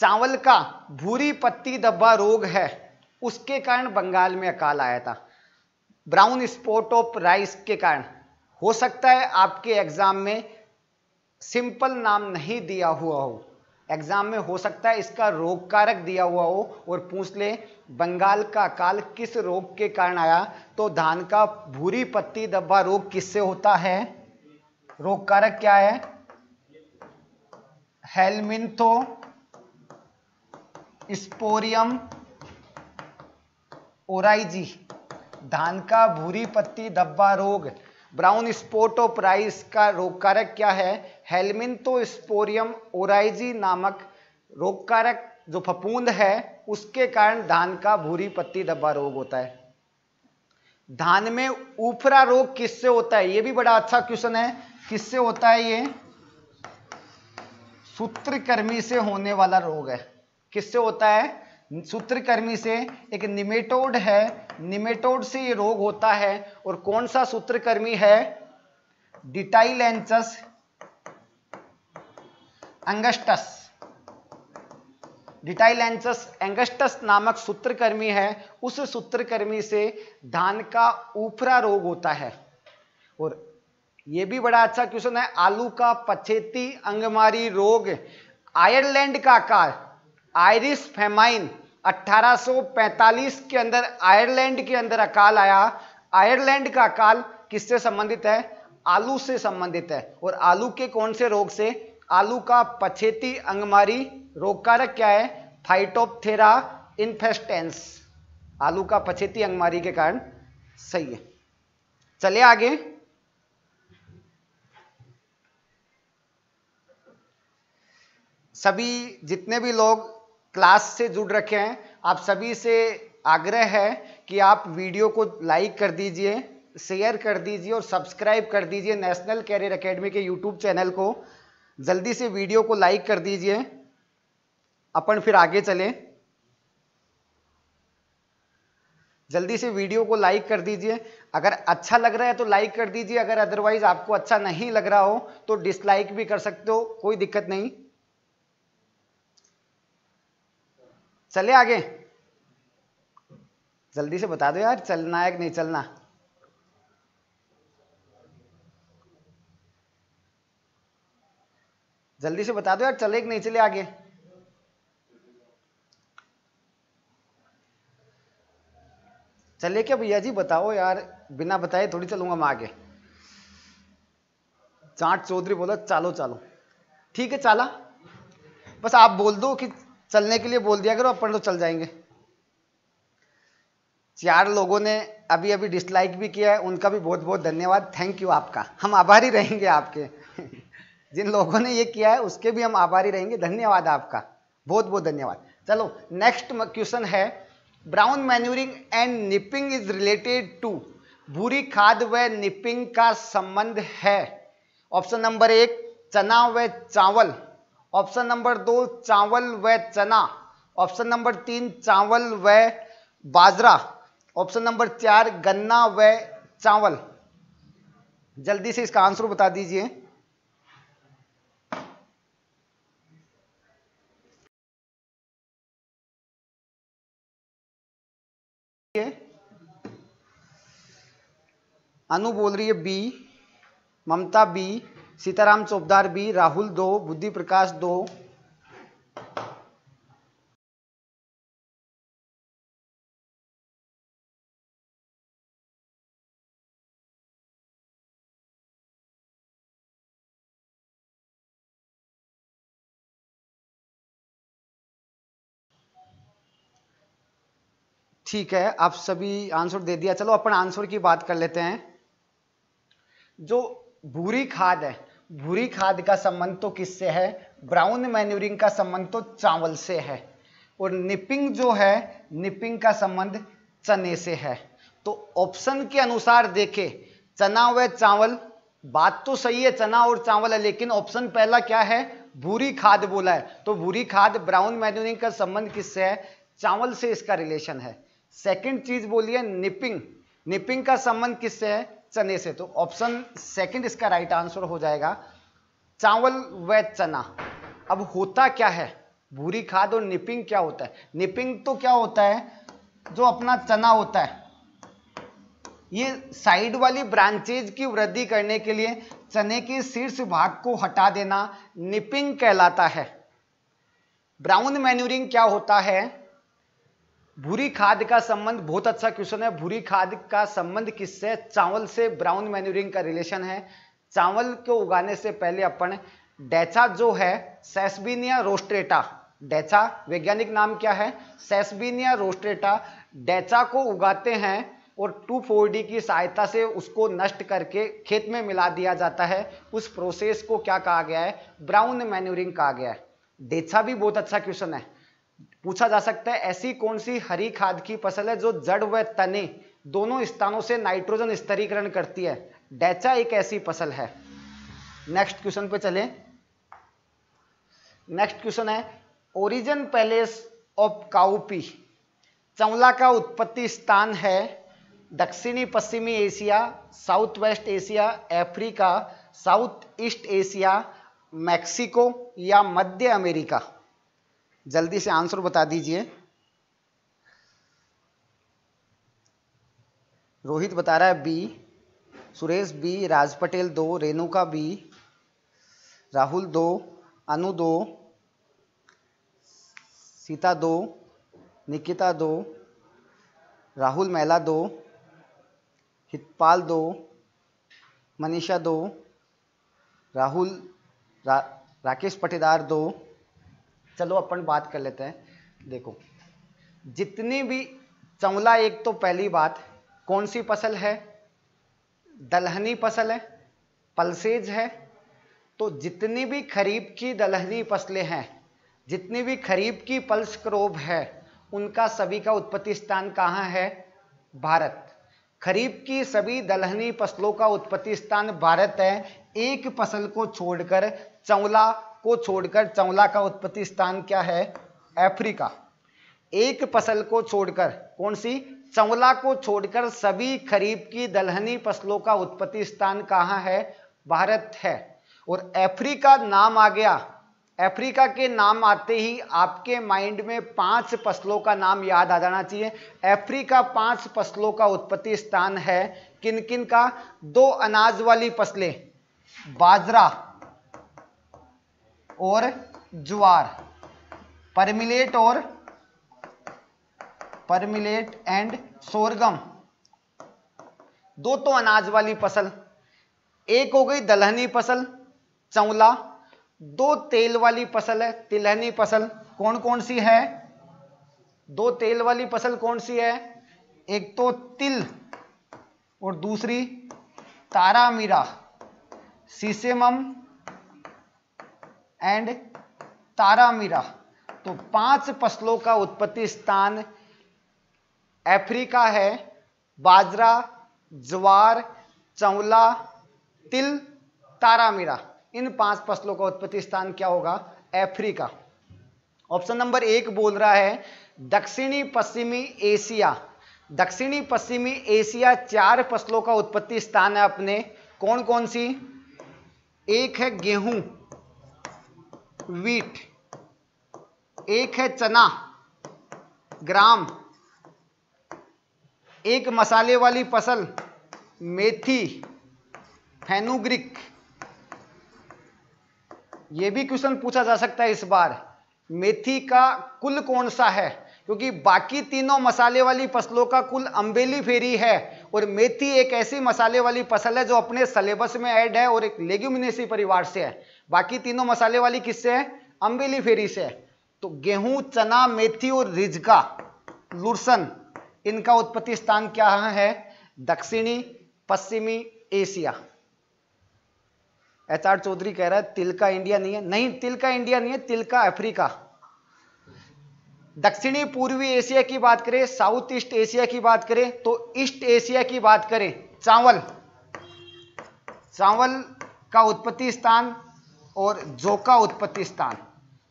चावल का भूरी पत्ती दब्बा रोग है, उसके कारण बंगाल में अकाल आया था। ब्राउन स्पॉट ऑफ़ राइस के कारण। हो सकता है आपके एग्ज़ाम में सिंपल नाम नहीं दिया हुआ हो। एग्ज़ाम में हो सकता है इसका रोग कारक दिया हुआ हो और पूछ ले, बंगाल का काल किस रोग के कारण आया? तो धान का भूरी पत्ती दब्बा रोग किससे होता है? रोग कारक क्या है? हेलमिंथो स्पोरियम ओराइजी। धान का भूरी पत्ती धब्बा रोग ब्राउन स्पॉट ऑफ़ राइस का रोग कारक क्या है? हेलमिंतो स्पोरियम ओराइजी नामक रोग कारक जो फपूंद है, उसके कारण धान का भूरी पत्ती धब्बा रोग होता है। धान में ऊफरा रोग किससे होता है? ये भी बड़ा अच्छा क्वेश्चन है। किससे होता है ये? सूत्रकर्मी से होने वाला रोग है। किससे होता है? सूत्रकर्मी से एक निमेटोड है। निमेटोड से ये रोग होता है और कौन सा सूत्रकर्मी है? डिटाइलेंचस एंगस्टस। डिटाइलेंसस एंगस्टस नामक सूत्रकर्मी है। उस सूत्रकर्मी से धान का ऊपरा रोग होता है। और यह भी बड़ा अच्छा क्वेश्चन है। आलू का पछेती अंगमारी रोग आयरलैंड का काल आयरिस फेमाइन 1845 के अंदर आयरलैंड के अंदर अकाल आया। आयरलैंड का अकाल किससे संबंधित है? आलू से संबंधित है। और आलू के कौन से रोग से? आलू का पछेती अंगमारी रोग कारक क्या है? फाइटोपथेरा इन्फेस्टेंस आलू का पछेती अंगमारी के कारण सही है। चले आगे। सभी जितने भी लोग क्लास से जुड़ रखे हैं। आप सभी से आग्रह है कि आप वीडियो को लाइक कर दीजिए, शेयर कर दीजिए और सब्सक्राइब कर दीजिए नेशनल कैरियर एकेडमी के यूट्यूब चैनल को। जल्दी से वीडियो को लाइक कर दीजिए। अपन फिर आगे चलें। जल्दी से वीडियो को लाइक कर दीजिए। अगर अच्छा लग रहा है तो लाइक कर दीजिए। अगर अदरवाइज़ आपको अच्छा नहीं लग रहा हो तो डिसलाइक भी कर सकते हो, कोई दिक्कत नहीं। चले आगे। जल्दी से बता दो यार, चलना है कि नहीं चलना? जल्दी से बता दो यार, चले कि नहीं चले आगे? चले क्या भैया जी, बताओ यार, बिना बताए थोड़ी चलूँगा मैं आगे। चाट चौधरी बोला, चालो चालो। ठीक है, चाला। बस आप बोल दो कि चलने के लिए बोल दिया करो, अपन तो चल जाएँगे। चार लोगों ने अभी अभी डिसलाइक भी किया है, उनका भी बहुत बहुत धन्यवाद। थैंक यू आपका। हम आभारी रहेंगे आपके। जिन लोगों ने ये किया है, उसके भी हम आभारी रहेंगे। धन्यवाद आपका। बहुत बहुत धन्यवाद। चलो नेक्स्ट क्वेश्चन है। Brown manuring and nipping is related to बुरी खाद व निपिंग का संबंध है। ऑप्शन नंबर एक, चना व चावल। ऑप्शन नंबर दो, चावल व चना। ऑप्शन नंबर तीन, चावल व बाजरा। ऑप्शन नंबर चार, गन्ना व चावल। जल्दी से इसका आंसर बता दीजिए। अनु बोल रही है B, Mamta B Sitaram Choupdar B, Rahul दो, बुद्धि प्रकाश दो। ठीक है, आप सभी आंसर दे दिया। चलो, अपन आंसर की बात कर लेते हैं। जो भूरी खाद है भूरी खाद का संबंध तो किससे है? ब्राउन मैन्यूरिंग का संबंध तो चावल से है। और निपिंग जो है निपिंग का संबंध चने से है। तो ऑप्शन के अनुसार देखे, चना व चावल, बात तो सही है चना और चावल है, लेकिन ऑप्शन पहला क्या है? भूरी खाद बोला है। तो भूरी खाद ब्राउन मैन्यूरिंग का संबंध किससे है? चावल से इसका रिलेशन है। सेकंड चीज़ बोलिए निपिंग निपिंग का संबंध किससे है? चने से। तो ऑप्शन सेकंड इसका राइट आंसर हो जाएगा, चावल व चना। अब होता क्या है? भूरी खाद और निपिंग क्या होता है? निपिंग तो क्या होता है? जो अपना चना होता है। ये साइड वाली ब्रांचेज की वृद्धि करने के लिए चने के शीर्ष भाग को हटा देना निपिंग कहलाता है। ब्राउन मैन्यूरिंग क्या होता है? भूरी खाद का संबंध बहुत अच्छा क्वेश्चन है। भूरी खाद का संबंध किससे? चावल से ब्राउन मैन्यूरिंग का रिलेशन है। चावल को उगाने से पहले अपन डेचा जो है सेस्बिनिया रोस्ट्रेटा डेचा वैज्ञानिक नाम क्या है? सेस्बिनिया रोस्ट्रेटा डेचा को उगाते हैं और टू फोर डी की सहायता से उसको नष्ट करके खेत में मिला दिया जाता है। उस प्रोसेस को क्या कहा गया है? ब्राउन मैन्यूरिंग कहा गया है। डेचा भी बहुत अच्छा क्वेश्चन है। पूछा जा सकता है ऐसी कौन सी हरी खाद की फ़सल है जो जड़ व तने दोनों स्थानों से नाइट्रोजन स्तरीकरण करती है? डैचा एक ऐसी फ़सल है। नेक्स्ट क्वेश्चन पे चले। नेक्स्ट क्वेश्चन है ओरिजिन पैलेस ऑफ़ काउपी चमला का उत्पत्ति स्थान है दक्षिणी पश्चिमी Asia south west Asia, Africa south east Asia, Mexico या मध्य अमेरिका। जल्दी से आंसर बता दीजिए। रोहित बता रहा है बी सुरेश बी राज पटेल दो रेणुका बी राहुल दो अनु दो सीता दो निकिता दो राहुल मैला दो हितपाल दो मनीषा दो राहुल रा, राकेश पटेदार दो चलो अपन बात कर लेते हैं। देखो, जितनी भी चमला एक तो पहली बात, कौन सी फ़सल है? दलहनी फ़सल है, पल्सेज है। तो जितनी भी खरीफ की दलहनी फ़सलें हैं, जितनी भी खरीफ की पल्स क्रोप है, उनका सभी का उत्पत्ति स्थान कहाँ है? भारत। खरीफ की सभी दलहनी फ़सलों का उत्पत्ति स्थान भारत है। एक फ़सल को छोड़कर चौला को छोड़कर चौला का उत्पत्ति स्थान क्या है? अफ्रीका। एक फ़सल को छोड़कर, कौन सी? चौला को छोड़कर सभी खरीफ की दलहनी फ़सलों का उत्पत्ति स्थान कहाँ है? भारत है। और अफ्रीका नाम आ गया। अफ्रीका के नाम आते ही आपके माइंड में पाँच फ़सलों का नाम याद आ जाना चाहिए। अफ्रीका पाँच फ़सलों का उत्पत्ति स्थान है। किन किन का? दो अनाज वाली फ़सलें। बाजरा। और ज्वार। परमिलेट और परमिलेट एंड सोरगम दो तो अनाज वाली फ़सल। एक हो गई दलहनी फ़सल, चौला। दो तेल वाली फ़सल है, तिलहनी फ़सल। कौन कौन सी है? दो तेल वाली फ़सल कौन सी है? एक तो तिल और दूसरी तारामीरा। सीसेमम एंड तारामीरा तो पाँच फ़सलों का उत्पत्ति स्थान अफ्रीका है, बाजरा, ज्वार चौला तिल, तारामीरा। इन पाँच फ़सलों का उत्पत्ति स्थान क्या होगा? अफ्रीका। ऑप्शन नंबर एक बोल रहा है, दक्षिणी पश्चिमी एशिया। दक्षिणी पश्चिमी एशिया चार फ़सलों का उत्पत्ति स्थान है अपने। कौन कौन सी? एक है गेहूँ। वीट एक है चना, ग्राम। एक मसाले वाली फ़सल, मेथी, फेनुग्रिक। ये भी क्वेश्चन पूछा जा सकता है इस बार। मेथी का कुल कौन सा है? क्योंकि बाकी तीनों मसाले वाली फ़सलों का कुल अम्बेली फेरी है और मेथी एक ऐसी मसाले वाली फ़सल है जो अपने सलेबस में ऐड है और एक लेग्यूमिनेसी परिवार से है। बाकी तीनों मसाले वाली किससे है? अम्बेली फेरी से है। तो गेहूँ, चना, मेथी और रिजका, लुरसन, इनका उत्पत्ति स्थान क्या है दक्षिणी, पश्चिमी एशिया। एच आर चौधरी कह रहा है, तिल का इंडिया नहीं है। नहीं, तिल का इंडिया नहीं है, तिल का अफ्रीका। दक्षिणी पूर्वी एशिया की बात करें, साउथ ईस्ट एशिया की बात करें तो ईस्ट एशिया की बात करें, चावल। चावल का उत्पत्ति स्थान और जो का उत्पत्ति स्थान,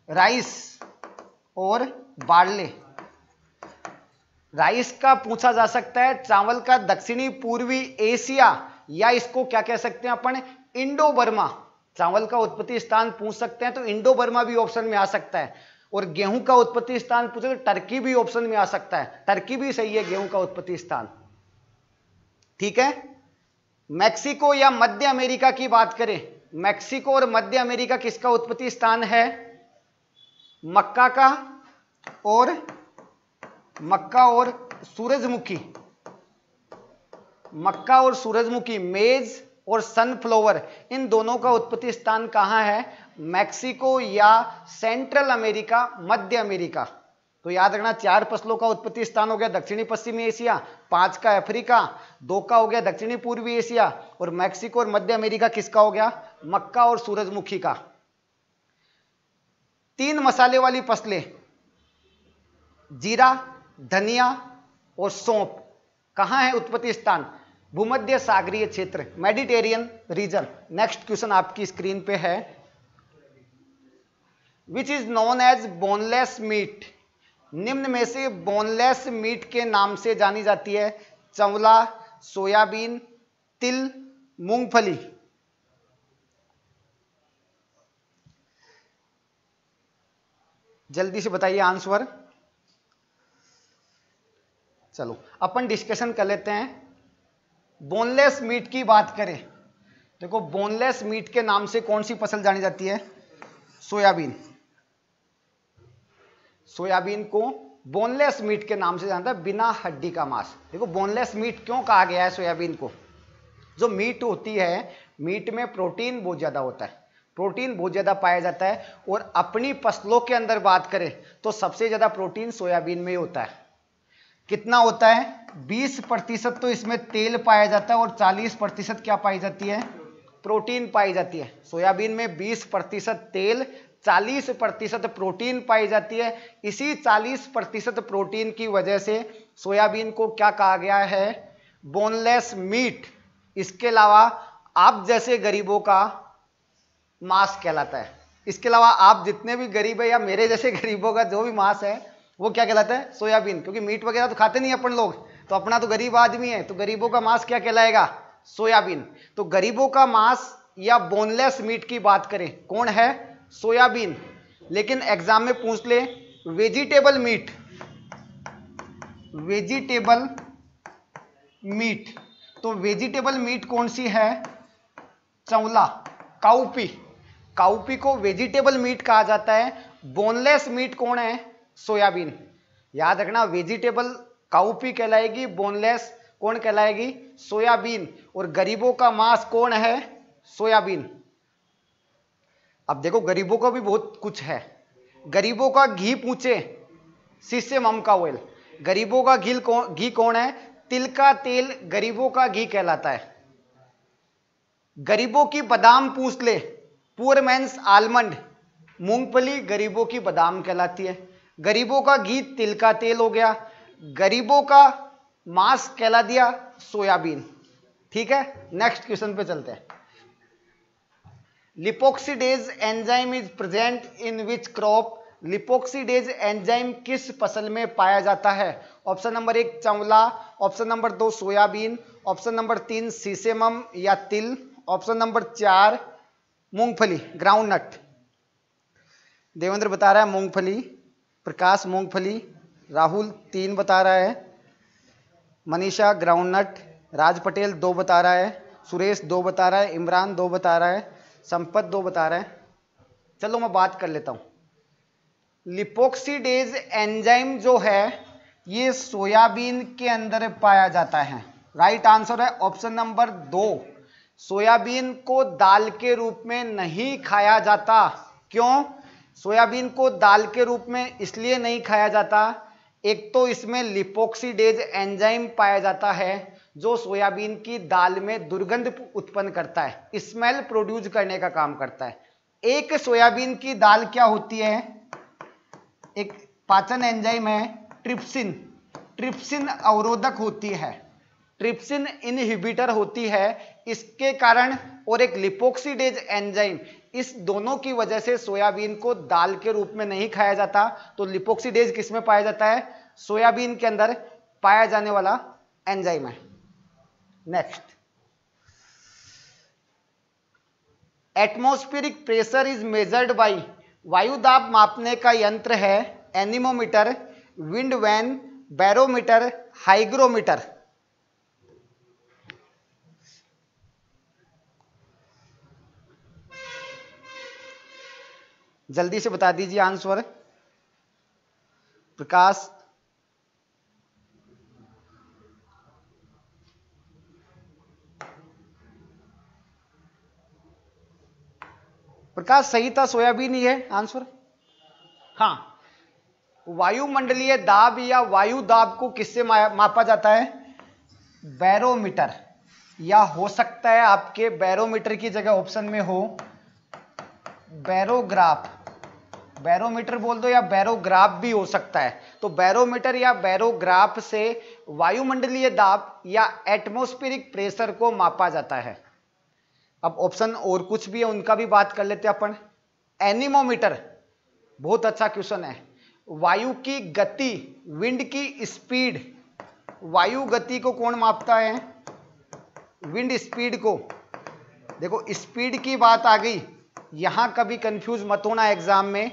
राइस और बार्ले। राइस का पूछा जा सकता है चावल का दक्षिणी पूर्वी एशिया, या इसको क्या कह सकते हैं अपन? इंडो बर्मा चावल का उत्पत्ति स्थान पूछ सकते हैं तो इंडो बर्मा भी ऑप्शन में आ सकता है। और गेहूँ का उत्पत्ति स्थान पूछे तो टर्की भी ऑप्शन में आ सकता है। टर्की भी सही है, गेहूँ का उत्पत्ति स्थान। ठीक है? मैक्सिको या मध्य अमेरिका की बात करें मैक्सिको और मध्य अमेरिका किसका उत्पत्ति स्थान है? मक्का का और मक्का और सूरजमुखी। मक्का और सूरजमुखी मेज और सनफ्लावर इन दोनों का उत्पत्ति स्थान कहाँ है? मैक्सिको या सेंट्रल अमेरिका, मध्य अमेरिका? तो याद रखना, चार फ़सलों का उत्पत्ति स्थान हो गया दक्षिणी पश्चिमी एशिया, पाँच का अफ्रीका, दो का हो गया दक्षिणी पूर्वी एशिया, और मैक्सिको और मध्य अमेरिका किसका हो गया? मक्का और सूरजमुखी का। तीन मसाले वाली फ़सलें, जीरा, धनिया और सौंप। कहाँ है उत्पत्ति स्थान? भूमध्य सागरीय क्षेत्र, मेडिटेरियन रीजन। नेक्स्ट क्वेश्चन आपकी स्क्रीन पे है। Which is known as boneless meat निम्न में से बोनलेस मीट के नाम से जानी जाती है। चवला, सोयाबीन, तिल, मूंगफली। जल्दी से बताइए आंसर। चलो, अपन डिस्कशन कर लेते हैं। बोनलेस मीट की बात करें। देखो बोनलेस मीट के नाम से कौन सी फ़सल जानी जाती है? सोयाबीन। सोयाबीन को बोनलेस मीट के नाम से जानता है, बिना हड्डी का मांस। देखो, बोनलेस मीट क्यों कहा गया है सोयाबीन को? जो मीट होती है, मीट में प्रोटीन बहुत ज़्यादा होता है। प्रोटीन बहुत ज़्यादा पाया जाता है और अपनी फ़सलों के अंदर बात करें तो सबसे ज़्यादा प्रोटीन सोयाबीन में ही होता है। कितना होता है? 20 प्रतिशत तो इसमें तेल पाया जाता है और 40 प्रतिशत क्या पाई जाती है? प्रोटीन पाई जाती है। सोयाबीन में 20 प्रतिशत तेल 40 प्रतिशत प्रोटीन पाई जाती है। इसी 40 प्रतिशत प्रोटीन की वजह से सोयाबीन को क्या कहा गया है? Boneless meat. इसके अलावा आप जैसे गरीबों का मांस कहलाता है। इसके अलावा आप जितने भी गरीब है या मेरे जैसे गरीबों का जो भी मांस है, वो क्या कहलाता है? सोयाबीन। क्योंकि मीट वगैरह तो खाते नहीं अपन लोग। तो अपना तो गरीब आदमी है तो गरीबों का मांस क्या कहलाएगा? सोयाबीन। तो गरीबों का मांस या बोनलेस मीट की बात करें, कौन है? सोयाबीन। लेकिन एग्ज़ाम में पूछ ले वेजिटेबल मीट वेजिटेबल मीट तो वेजिटेबल मीट कौन सी है? चौला काउपी। काउपी को वेजिटेबल मीट कहा जाता है। बोनलेस मीट कौन है? सोयाबीन। याद रखना वेजिटेबल काउपी कहलाएगी बोनलेस कौन कहलाएगी? सोयाबीन। और गरीबों का मांस कौन है? सोयाबीन। अब देखो, गरीबों का भी बहुत कुछ है। गरीबों का घी पूछे, शीशे मम का ऑयल गरीबों का घी कौन घी कौन है? तिल का तेल गरीबों का घी कहलाता है। गरीबों की बादाम पूछ ले पुअर मैंस आलमंड मूंगफली गरीबों की बादाम कहलाती है। गरीबों का घी तिल का तेल हो गया। गरीबों का मांस कहला दिया सोयाबीन। ठीक है? नेक्स्ट क्वेश्चन पे चलते हैं। Lipoxidase enzyme is present in which crop. Lipoxidase enzyme किस फ़सल में पाया जाता है? ऑप्शन नंबर एक चंवला ऑप्शन नंबर दो, सोयाबीन। ऑप्शन नंबर तीन, सीसेमम या तिल। ऑप्शन नंबर चार, मूंगफली ग्राउंड नट देवेंद्र बता रहा है मूंगफली, प्रकाश मूंगफली, राहुल तीन बता रहा है, मनीषा ग्राउंड नट राज पटेल दो बता रहा है, सुरेश दो बता रहा है, इमरान दो बता रहा है संपत दो बता रहा है। चलो मैं बात कर लेता हूँ। लिपोक्सीडेज एंजाइम जो है, ये सोयाबीन के अंदर पाया जाता है। राइट आंसर है ऑप्शन नंबर दो। सोयाबीन को दाल के रूप में नहीं खाया जाता। क्यों? सोयाबीन को दाल के रूप में इसलिए नहीं खाया जाता। एक तो इसमें लिपोक्सीडेज एंजाइम पाया जाता है। जो सोयाबीन की दाल में दुर्गंध उत्पन्न करता है स्मेल प्रोड्यूस करने का काम करता है। एक सोयाबीन की दाल क्या होती है? एक पाचन एंजाइम है ट्रिप्सिन ट्रिप्सिन अवरोधक होती है। ट्रिप्सिन इनहिबिटर होती है, इसके कारण और एक लिपोक्सीडेज एंजाइम इस दोनों की वजह से सोयाबीन को दाल के रूप में नहीं खाया जाता तो लिपोक्सीडेज किसमें पाया जाता है? सोयाबीन के अंदर पाया जाने वाला एंजाइम है। Next atmospheric pressure is measured by वायु दाब मापने का यंत्र है anemometer wind vane barometer hygrometer जल्दी से बता दीजिए आंसर। प्रकाश प्रकाश सही था, सोयाबीन ही है? आंसर? हाँ। वायुमंडलीय दाब या वायु दाब को किससे मापा जाता है? बैरोमीटर। या हो सकता है आपके बैरोमीटर की जगह ऑप्शन में हो, बैरोग्राफ। बैरोमीटर बोल दो या बैरोग्राफ भी हो सकता है। तो बैरोमीटर या बैरोग्राफ से वायुमंडलीय दाब या एटमोस्फेरिक प्रेशर को मापा जाता है। अब ऑप्शन और कुछ भी है, उनका भी बात कर लेते हैं अपन। एनिमोमीटर बहुत अच्छा क्वेश्चन है। वायु की गति विंड की स्पीड वायु गति को कौन मापता है? विंड स्पीड को। देखो स्पीड की बात आ गई। यहाँ कभी कंफ्यूज मत होना एग्ज़ाम में।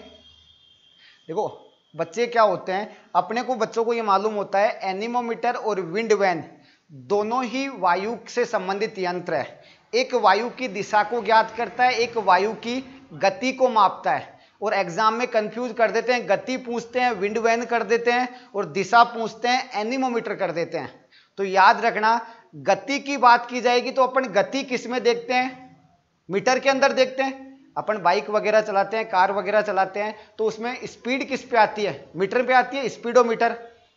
देखो, बच्चे क्या होते हैं? अपने को, बच्चों को ये मालूम होता है एनिमोमीटर और विंड वैन दोनों ही वायु से संबंधित यंत्र है। एक वायु की दिशा को ज्ञात करता है, एक वायु की गति को मापता है। और एग्ज़ाम में कंफ्यूज कर देते हैं, गति पूछते हैं विंड वैन कर देते हैं, और दिशा पूछते हैं एनिमोमीटर कर देते हैं। तो याद रखना, गति की बात की जाएगी तो अपन गति किसमें देखते हैं? मीटर के अंदर देखते हैं। अपन बाइक वगैरह चलाते हैं कार वगैरह चलाते हैं तो उसमें स्पीड किस पे आती है? मीटर पे आती है स्पीडोमीटर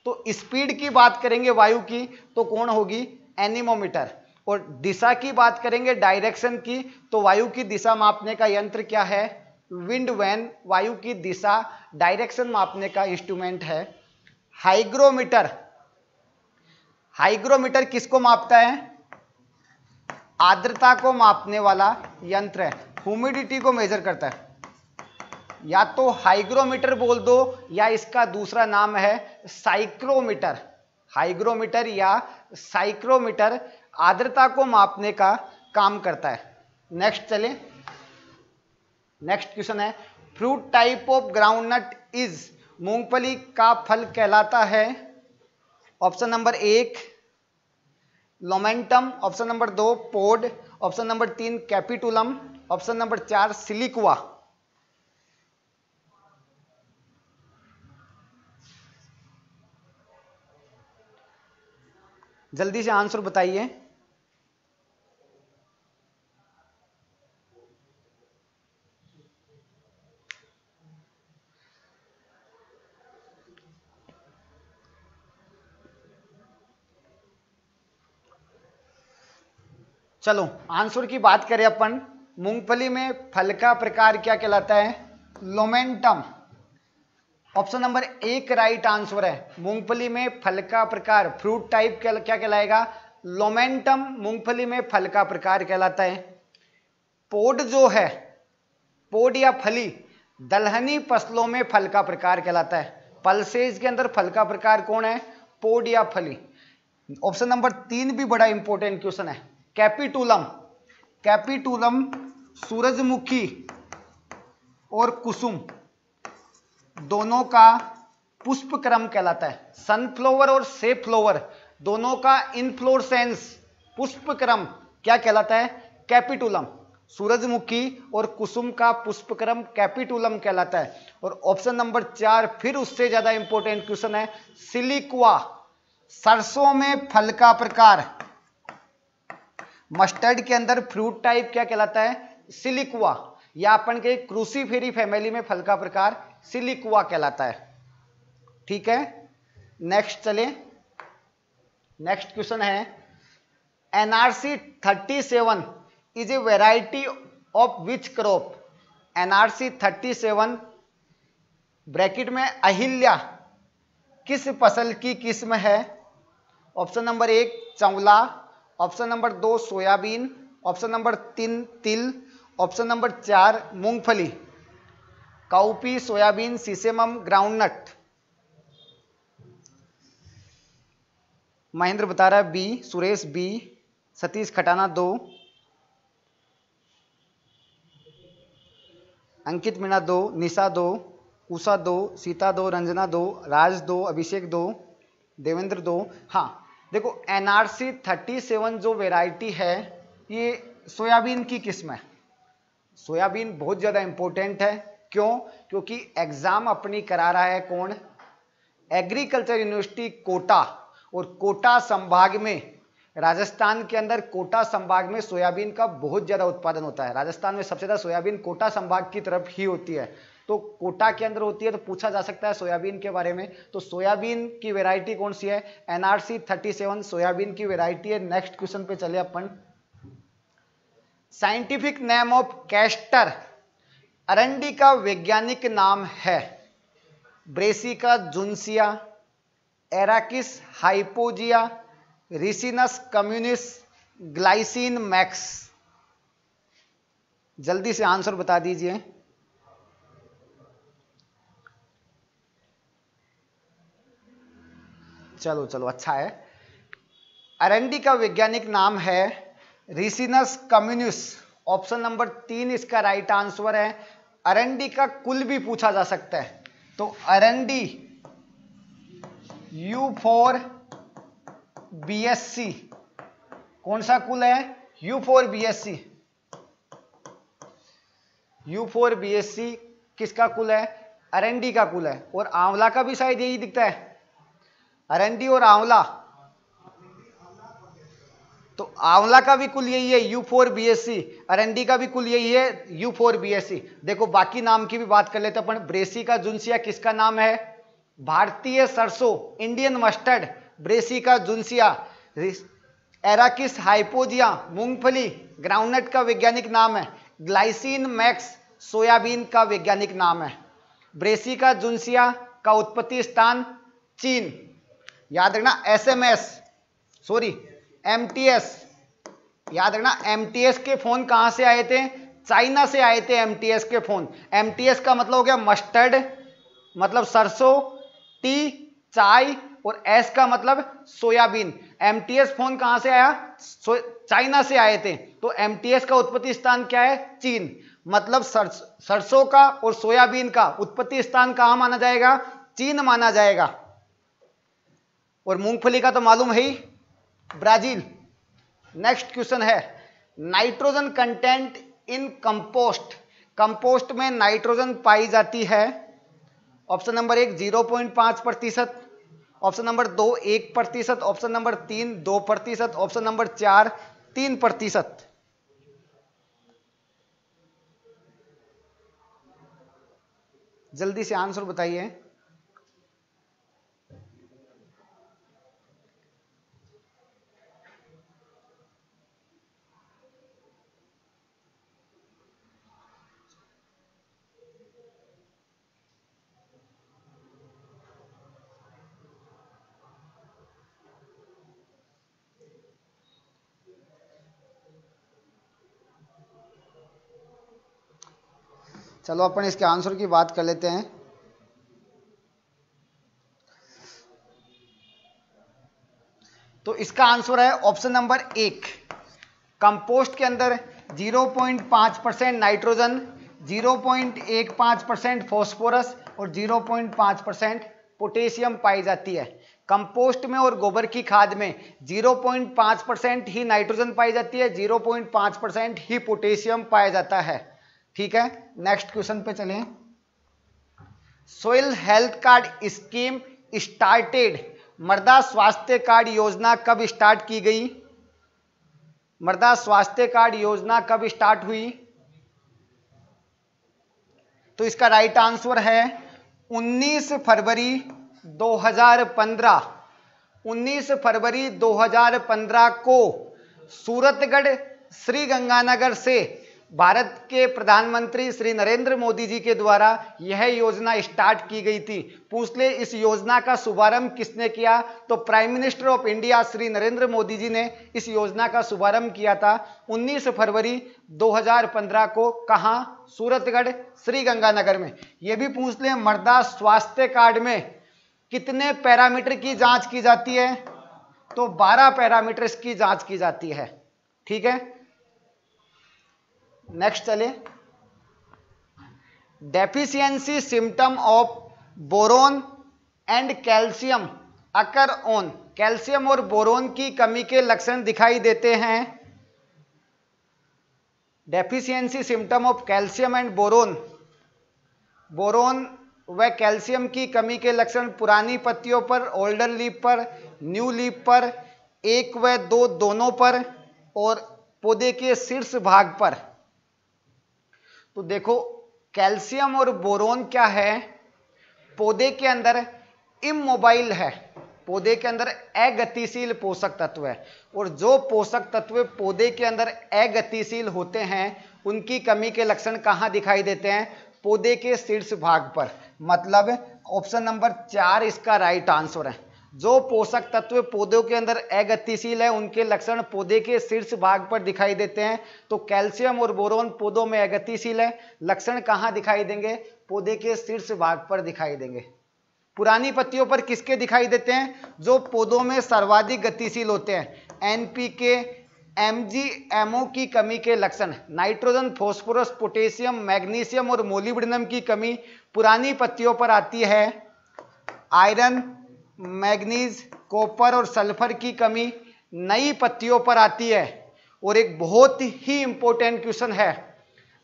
तो स्पीड की बात करेंगे वायु की तो कौन होगी? एनिमोमीटर और दिशा की बात करेंगे डायरेक्शन की तो वायु की दिशा मापने का यंत्र क्या है? विंड वैन वायु की दिशा डायरेक्शन मापने का इंस्ट्रूमेंट है। हाइग्रोमीटर हाइग्रोमीटर किसको मापता है? आर्द्रता को मापने वाला यंत्र है। ह्यूमिडिटी को मेजर करता है। या तो हाइग्रोमीटर बोल दो, या इसका दूसरा नाम है साइक्रोमीटर हाइग्रोमीटर या साइक्रोमीटर आर्द्रता को मापने का काम करता है। नेक्स्ट चले। नेक्स्ट क्वेश्चन है। Fruit type of groundnut is मूंगफली का फल कहलाता है। ऑप्शन नंबर एक लोमेंटम ऑप्शन नंबर दो पोड ऑप्शन नंबर तीन कैपिटुलम ऑप्शन नंबर चार सिलिकुआ जल्दी से आंसर बताइए। चलो, आंसर की बात करें अपन। मूंगफली में फल का प्रकार क्या कहलाता है? लोमेंटम ऑप्शन नंबर एक राइट आंसर है। मूंगफली में फल का प्रकार फ्रूट टाइप क्या कहलाएगा? लोमेंटम मूंगफली में फल का प्रकार कहलाता है। पोड जो है पोड या फली, दलहनी फ़सलों में फल का प्रकार कहलाता है। पल्सेज के अंदर फल का प्रकार कौन है? पोड या फली। ऑप्शन नंबर तीन भी बड़ा इंपॉर्टेंट क्वेश्चन है। कैपिटुलम कैपिटुलम सूरजमुखी और कुसुम, दोनों का पुष्प क्रम कहलाता है। सनफ्लोवर और सेफ़ फ्लोवर दोनों का इनफ्लोरसेंस पुष्प क्रम क्या कहलाता है? कैपिटुलम, सूरजमुखी और कुसुम का पुष्प क्रम कैपिटुलम कहलाता है। और ऑप्शन नंबर चार, फिर उससे ज़्यादा इंपॉर्टेंट क्वेश्चन है सिलिक्वा सरसों में फल का प्रकार। मस्टर्ड के अंदर फ्रूट टाइप क्या कहलाता है? सिलिकुआ। या अपन के क्रूसीफेरी फैमिली में फल का प्रकार सिलिकुआ कहलाता है। ठीक है? नेक्स्ट चले। नेक्स्ट क्वेश्चन है। NRC 37 is a variety of which crop NRC 37 bracket में अहिल्या। किस फ़सल की किस्म है? ऑप्शन नंबर एक चौला ऑप्शन नंबर दो सोयाबीन, ऑप्शन नंबर तीन तिल, ऑप्शन नंबर चार मूंगफली। Cowpea soybean, sesamum groundnut Mahendra बता रहा है बी, सुरेश बी, सतीश खटाना दो। अंकित मीणा दो, निशा दो, उषा दो, सीता दो, रंजना दो, राज दो, अभिषेक दो, देवेंद्र दो। हाँ देखो एनआरसी 37 जो वेराइटी है, ये सोयाबीन की किस्म है। सोयाबीन बहुत ज़्यादा इंपॉर्टेंट है। क्यों? क्योंकि एग्ज़ाम अपनी करा रहा है कौन? Agriculture university Kota. और कोटा संभाग में, राजस्थान के अंदर कोटा संभाग में सोयाबीन का बहुत ज़्यादा उत्पादन होता है। राजस्थान में सबसे ज़्यादा सोयाबीन कोटा संभाग की तरफ़ ही होती है। तो कोटा के अंदर होती है तो पूछा जा सकता है सोयाबीन के बारे में। तो सोयाबीन की वेराइटी कौन सी है? एनआरसी 37 सोयाबीन की वेराइटी है। नेक्स्ट क्वेश्चन पे चले अपन। साइंटिफिक नेम ऑफ़ कैस्टर अरंडी का वैज्ञानिक नाम है। Brassica जुनसिया एराकिस hypogaea Ricinus communis glycine max जल्दी से आंसर बता दीजिए। चलो चलो अच्छा है। अरंडी का वैज्ञानिक नाम है रिसिनस कम्युनिस। ऑप्शन नंबर तीन इसका राइट आंसर है। अरंडी का कुल भी पूछा जा सकता है। तो अरंडी you four B S C कौन सा कुल है? You four B S C you four B S C किसका कुल है? अरंडी का कुल है। और आंवला का भी शायद यही दिखता है। अरंडी और आंवला। तो आंवला का भी कुल यही है you four B S C अरंडी का भी कुल यही है you four B S C देखो, बाकी नाम की भी बात कर लेते अपन। ब्रेसी का जुनसिया किसका नाम है? भारतीय सरसों इंडियन मस्टर्ड ब्रेसी का जुनसिया। एराकिस हाइपोजिया, मूंगफली। ग्राउंडनट का वैज्ञानिक नाम है। ग्लाइसिन मैक्स, सोयाबीन का वैज्ञानिक नाम है। ब्रेसी का जुनसिया का उत्पत्ति स्थान चीन। याद रखना S M S sorry MTS याद रखना एमटीएस के फ़ोन कहाँ से आए थे? चाइना से आए थे एमटीएस के फ़ोन एमटीएस का मतलब हो गया मस्टर्ड मतलब सरसों, टी, चाय, और एस का मतलब सोयाबीन। एमटीएस फ़ोन कहाँ से आया? चाइना से आए थे। तो एमटीएस का उत्पत्ति स्थान क्या है? चीन। मतलब सरसों का और सोयाबीन का उत्पत्ति स्थान कहाँ माना जाएगा? चीन माना जाएगा। और मूंगफली का तो मालूम है ही। ब्राज़ील नेक्स्ट क्वेश्चन है। Nitrogen content in compost. Compost में नाइट्रोजन पाई जाती है। ऑप्शन नंबर एक, ज़ीरो पॉइंट पाँच प्रतिशत। ऑप्शन नंबर दो, एक प्रतिशत। ऑप्शन नंबर तीन, दो प्रतिशत। ऑप्शन नंबर चार, तीन प्रतिशत। जल्दी से आंसर बताइए। चलो अपन इसके आंसर की बात कर लेते हैं। तो इसका आंसर है ऑप्शन नंबर एक। कंपोस्ट के अंदर 0.5 परसेंट नाइट्रोजन 0.15 परसेंट फॉस्फोरस और 0.5 परसेंट पोटेशियम पाई जाती है। कंपोस्ट में और गोबर की खाद में 0.5 परसेंट ही नाइट्रोजन पाई जाती है 0.5 परसेंट ही पोटेशियम पाया जाता है। ठीक है? नेक्स्ट क्वेश्चन पे चलें। Soil health card scheme started मृदा स्वास्थ्य कार्ड योजना कब स्टार्ट की गई? मृदा स्वास्थ्य कार्ड योजना कब स्टार्ट हुई? तो इसका राइट आंसर है 19 फरवरी 2015 19 फरवरी 2015 को सूरतगढ़ श्री गंगानगर से भारत के प्रधानमंत्री श्री नरेंद्र मोदी जी के द्वारा यह योजना स्टार्ट की गई थी। पूछ ले, इस योजना का शुभारंभ किसने किया? तो prime minister of India Shri Narendra Modi ji ने इस योजना का शुभारंभ किया था 19 फरवरी 2015 को। कहा? सूरतगढ़ श्री गंगानगर में। यह भी पूछ ले, मर्दा स्वास्थ्य कार्ड में कितने पैरामीटर की जाँच की जाती है? तो 12 पैरामीटर्स की जाँच की जाती है। ठीक है? नेक्स्ट चले। Deficiency symptom of boron and calcium occur on calcium और बोरोन की कमी के लक्षण दिखाई देते हैं। Deficiency symptom of calcium and boron boron व कैल्शियम की कमी के लक्षण पुरानी पत्तियों पर ओल्डर लीप पर न्यू लीप पर, एक व दो दोनों पर और पौधे के शीर्ष भाग पर। तो देखो, कैल्शियम और बोरोन क्या है? पौधे के अंदर इमोबाइल है। पौधे के अंदर अगतिशील पोषक तत्व है। और जो पोषक तत्व पौधे के अंदर अगतिशील होते हैं, उनकी कमी के लक्षण कहाँ दिखाई देते हैं? पौधे के शीर्ष भाग पर। मतलब ऑप्शन नंबर चार इसका राइट आंसर है। जो पोषक तत्व पौधों के अंदर अगतिशील है, उनके लक्षण पौधे के शीर्ष भाग पर दिखाई देते हैं। तो कैल्शियम और बोरोन पौधों में अगतिशील है। लक्षण कहाँ दिखाई देंगे? पौधे के शीर्ष भाग पर दिखाई देंगे। पुरानी पत्तियों पर किसके दिखाई देते हैं? जो पौधों में सर्वाधिक गतिशील होते हैं। एनपीके एमजीएमओ की कमी के लक्षण। नाइट्रोजन, फॉस्फोरस, पोटेशियम, मैग्नीशियम और मोलिब्डेनम की कमी पुरानी पत्तियों पर आती है। आयरन मैग्नीज, कॉपर और सल्फ़र की कमी नई पत्तियों पर आती है और एक बहुत ही इंपॉर्टेंट क्वेश्चन है।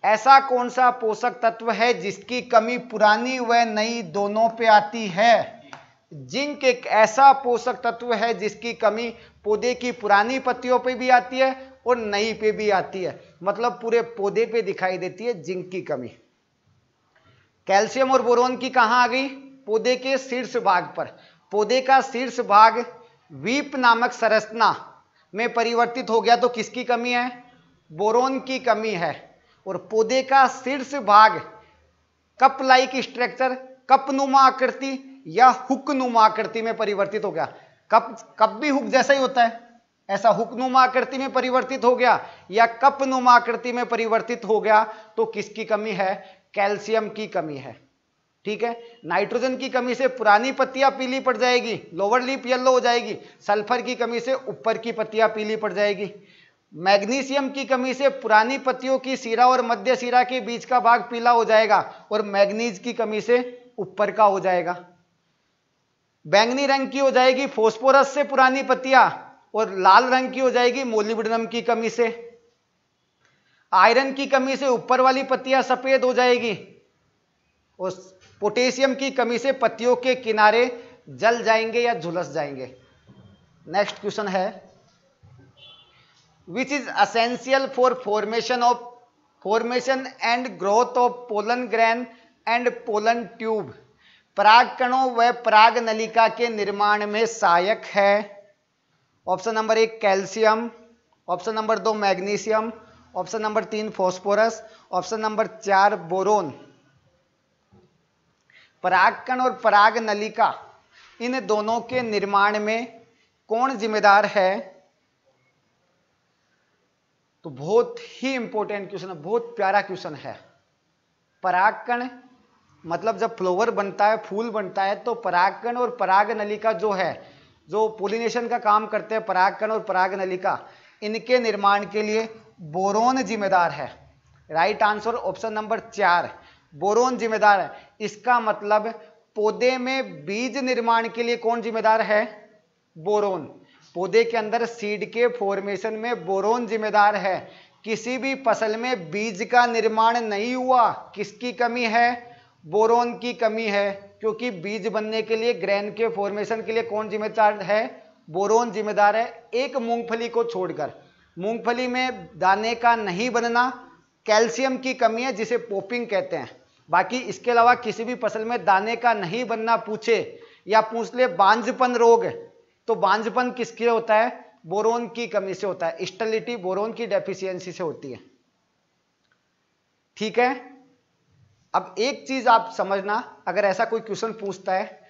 ऐसा कौन सा पोषक तत्व है जिसकी कमी पुरानी व नई दोनों पे आती है? जिंक एक ऐसा पोषक तत्व है जिसकी कमी पौधे की पुरानी पत्तियों पे भी आती है और नई पे भी आती है। मतलब पूरे पौधे पे दिखाई देती है जिंक की कमी। कैल्शियम और बोरोन की कहाँ आ गई? पौधे के शीर्ष भाग पर। पौधे का शीर्ष भाग वीप नामक संरचना में परिवर्तित हो गया तो किसकी कमी है? बोरोन की कमी है। और पौधे का शीर्ष भाग कप लाइक स्ट्रक्चर कपनुमा आकृति या हुक नुमा आकृति में परिवर्तित हो गया। कप कप भी हुक जैसा ही होता है। ऐसा हुकनुमा आकृति में परिवर्तित हो गया या कप नुमा आकृति में परिवर्तित हो गया तो किसकी कमी है? कैल्शियम की कमी है। ठीक है? नाइट्रोजन की कमी से पुरानी पत्तियाँ पीली पड़ जाएगी लोअर लीप येलो हो जाएगी सल्फ़र की कमी से ऊपर की पत्तियाँ पीली पड़ जाएगी। मैग्नीशियम की कमी से पुरानी पत्तियों की सिरा और मध्य सिरा के बीच का भाग पीला हो जाएगा और मैग्नीज की कमी से ऊपर का हो जाएगा। बैंगनी रंग की हो जाएगी फोस्फोरस से पुरानी पत्तियाँ और लाल रंग की हो जाएगी मोलिब्डेनम की कमी से। आयरन की कमी से ऊपर वाली पत्तियाँ सफ़ेद हो जाएगी। और पोटेशियम की कमी से पत्तियों के किनारे जल जाएँगे या झुलस जाएँगे। नेक्स्ट क्वेश्चन है which is essential for formation of formation and growth of pollen grain and pollen tube पराग कणों व पराग नलिका के निर्माण में सहायक है। ऑप्शन नंबर एक कैल्शियम ऑप्शन नंबर दो मैग्नीशियम ऑप्शन नंबर तीन फॉस्फोरस ऑप्शन नंबर चार बोरोन परागकण और पराग नलिका, इन दोनों के निर्माण में कौन जिम्मेदार है? तो बहुत ही इंपॉर्टेंट क्वेश्चन है, बहुत प्यारा क्वेश्चन है। परागकण मतलब जब फ्लोवर बनता है, फूल बनता है तो परागकण और पराग नलिका जो है, जो पोलिनेशन का काम करते हैं, परागकण और पराग नलिका, इनके निर्माण के लिए बोरोन जिम्मेदार है। राइट आंसर ऑप्शन नंबर चार। बोरोन जिम्मेदार है। इसका मतलब पौधे में बीज निर्माण के लिए कौन जिम्मेदार है? बोरोन। पौधे के अंदर सीड के फॉर्मेशन में बोरोन जिम्मेदार है। किसी भी फ़सल में बीज का निर्माण नहीं हुआ, किसकी कमी है? बोरोन की कमी है, क्योंकि बीज बनने के लिए ग्रैन के फॉर्मेशन के लिए कौन जिम्मेदार है? बोरोन जिम्मेदार है। एक मूंगफली को छोड़कर। मूंगफली में दाने का नहीं बनना, कैल्शियम की कमी है, जिसे पोपिंग कहते हैं। बाकी इसके अलावा किसी भी फ़सल में दाने का नहीं बनना पूछे या पूछ ले बांझपन रोग तो बांझपन किसके होता है? बोरोन की कमी से होता है। स्टेलिटी बोरोन की डेफिशिएंसी से होती है। ठीक है? अब एक चीज़ आप समझना, अगर ऐसा कोई क्वेश्चन पूछता है,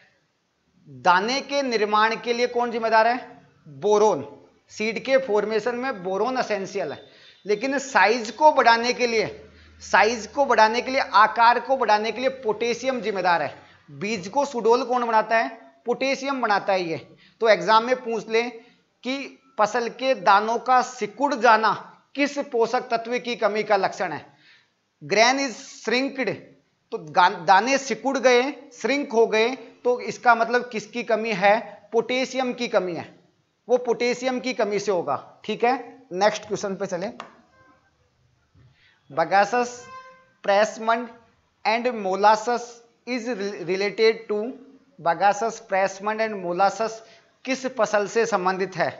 दाने के निर्माण के लिए कौन जिम्मेदार है? बोरोन। सीड के फॉर्मेशन में बोरोन असेंशियल है। लेकिन साइज़ को बढ़ाने के लिए साइज़ को बढ़ाने के लिए, आकार को बढ़ाने के लिए पोटेशियम जिम्मेदार है। बीज को सुडोल कौन बनाता है? पोटेशियम बनाता है ये। तो एग्ज़ाम में पूछ ले कि फ़सल के दानों का सिकुड़ जाना किस पोषक तत्व की कमी का लक्षण है। ग्रैन इज़ श्रिंक्ड तो दाने सिकुड़ गए, श्रिंक हो गए तो इसका मतलब किसकी कमी है? पोटेशियम की कमी है। वो पोटेशियम की कमी से होगा। ठीक है? नेक्स्ट क्वेश्चन पे चले। Bagasse press mud and molasses is related to bagasse press mud and molasses किस फ़सल से संबंधित है?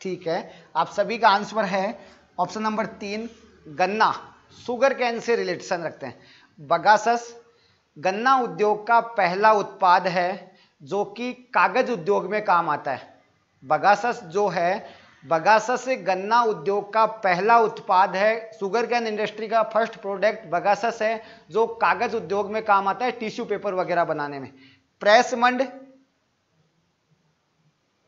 ठीक है, आप सभी का आंसर है ऑप्शन नंबर तीन, गन्ना। सुगर कैन से रिलेशन रखते हैं। बगासस, गन्ना उद्योग का पहला उत्पाद है जो कि कागज़ उद्योग में काम आता है। बगासस जो है, बगासस से गन्ना उद्योग का पहला उत्पाद है। शुगर कैन इंडस्ट्री का फ़र्स्ट प्रोडक्ट बगासस है, जो कागज़ उद्योग में काम आता है टिश्यू पेपर वगैरह बनाने में। प्रेसमंड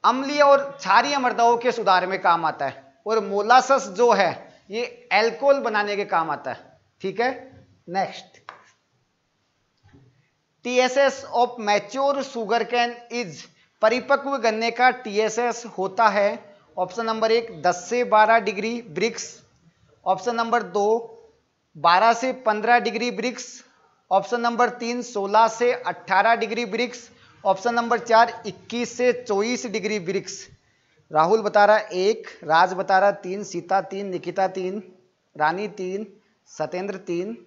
अम्लीय और क्षारीय मृदाओं के सुधार में काम आता है। और मोलासस जो है ये एल्कोहल बनाने के काम आता है। ठीक है? Next TSS of mature sugarcane is परिपक्व गन्ने का टीएसएस होता है। ऑप्शन नंबर एक 10 से 12 डिग्री ब्रिक्स ऑप्शन नंबर दो 12 से 15 डिग्री ब्रिक्स ऑप्शन नंबर तीन 16 से 18 डिग्री ब्रिक्स ऑप्शन नंबर चार 21 से 24 डिग्री ब्रिक्स राहुल बता रहा है एक, राज बता रहा है तीन, सीता तीन, निकिता तीन, रानी तीन सत्येंद्र तीन।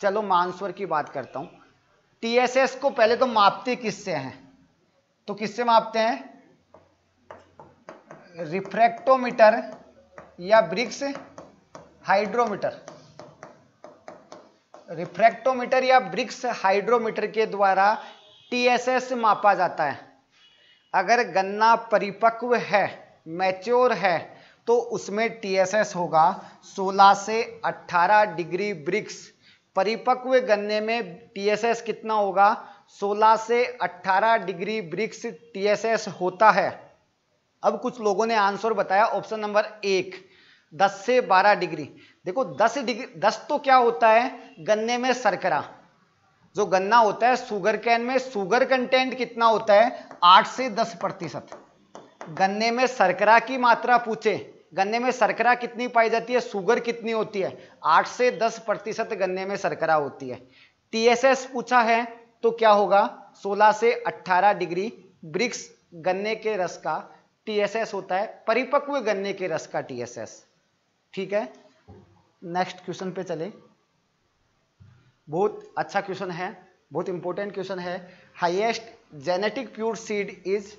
चलो मानसवर की बात करता हूँ। टीएसएस को पहले तो मापते किससे हैं? तो किससे मापते हैं? रिफ्रैक्टोमीटर या ब्रिक्स हाइड्रोमीटर। रिफ्रैक्टोमीटर या ब्रिक्स हाइड्रोमीटर के द्वारा टीएसएस मापा जाता है। अगर गन्ना परिपक्व है, मैच्योर है तो उसमें टीएसएस होगा। 16 से 18 डिग्री ब्रिक्स। परिपक्व गन्ने में टीएसएस कितना होगा? 16 से 18 डिग्री ब्रिक्स टीएसएस होता है। अब कुछ लोगों ने आंसर बताया, ऑप्शन नंबर एक 10 से 12 डिग्री। देखो 10 डिग्री 10 तो क्या होता है? गन्ने में सरकरा जो गन्ना होता है सुगर कैन में सुगर कंटेंट कितना होता है? आठ से 10 प्रतिशत। गन्ने में सरकरा की मात्रा पूछे। गन्ने में सरकरा कितनी पाई जाती है? शुगर कितनी होती है? आठ से 10 प्रतिशत गन्ने में सरकरा होती है। टीएसएस पूछा है तो क्या होगा? 16 से 18 डिग्री ब्रिक्स गन्ने के रस का टीएसएस होता है। परिपक्व गन्ने के रस का टीएसएस ठीक है? नेक्स्ट क्वेश्चन पे चले। बहुत अच्छा क्वेश्चन है, बहुत इंपॉर्टेंट क्वेश्चन है। Highest genetic pure seed is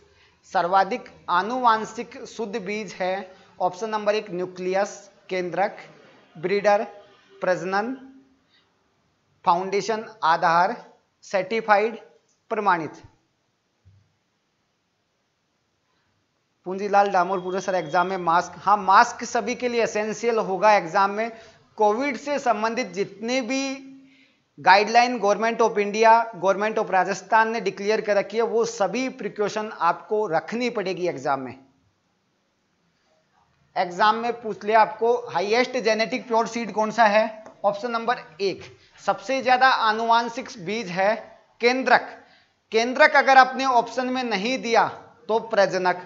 सर्वाधिक आनुवांशिक शुद्ध बीज है। ऑप्शन नंबर एक न्यूक्लियस केंद्रक ब्रीडर प्रजनन फाउंडेशन आधार सर्टिफाइड प्रमाणित। पूंजीलाल डामोरपुरे सर एग्ज़ाम में मास्क हाँ मास्क सभी के लिए एसेंशियल होगा एग्ज़ाम में। कोविड से संबंधित जितने भी guideline government of India government of Rajasthan ने डिक्लेयर कर रखी है, वो सभी प्रिकॉशन आपको रखनी पड़ेगी एग्ज़ाम में। एग्ज़ाम में पूछ लिया आपको हाईएस्ट जेनेटिक प्योर सीड कौन सा है? ऑप्शन नंबर एक, सबसे ज़्यादा आनुवांशिक बीज है केंद्रक। केंद्रक अगर आपने ऑप्शन में नहीं दिया तो प्रजनक।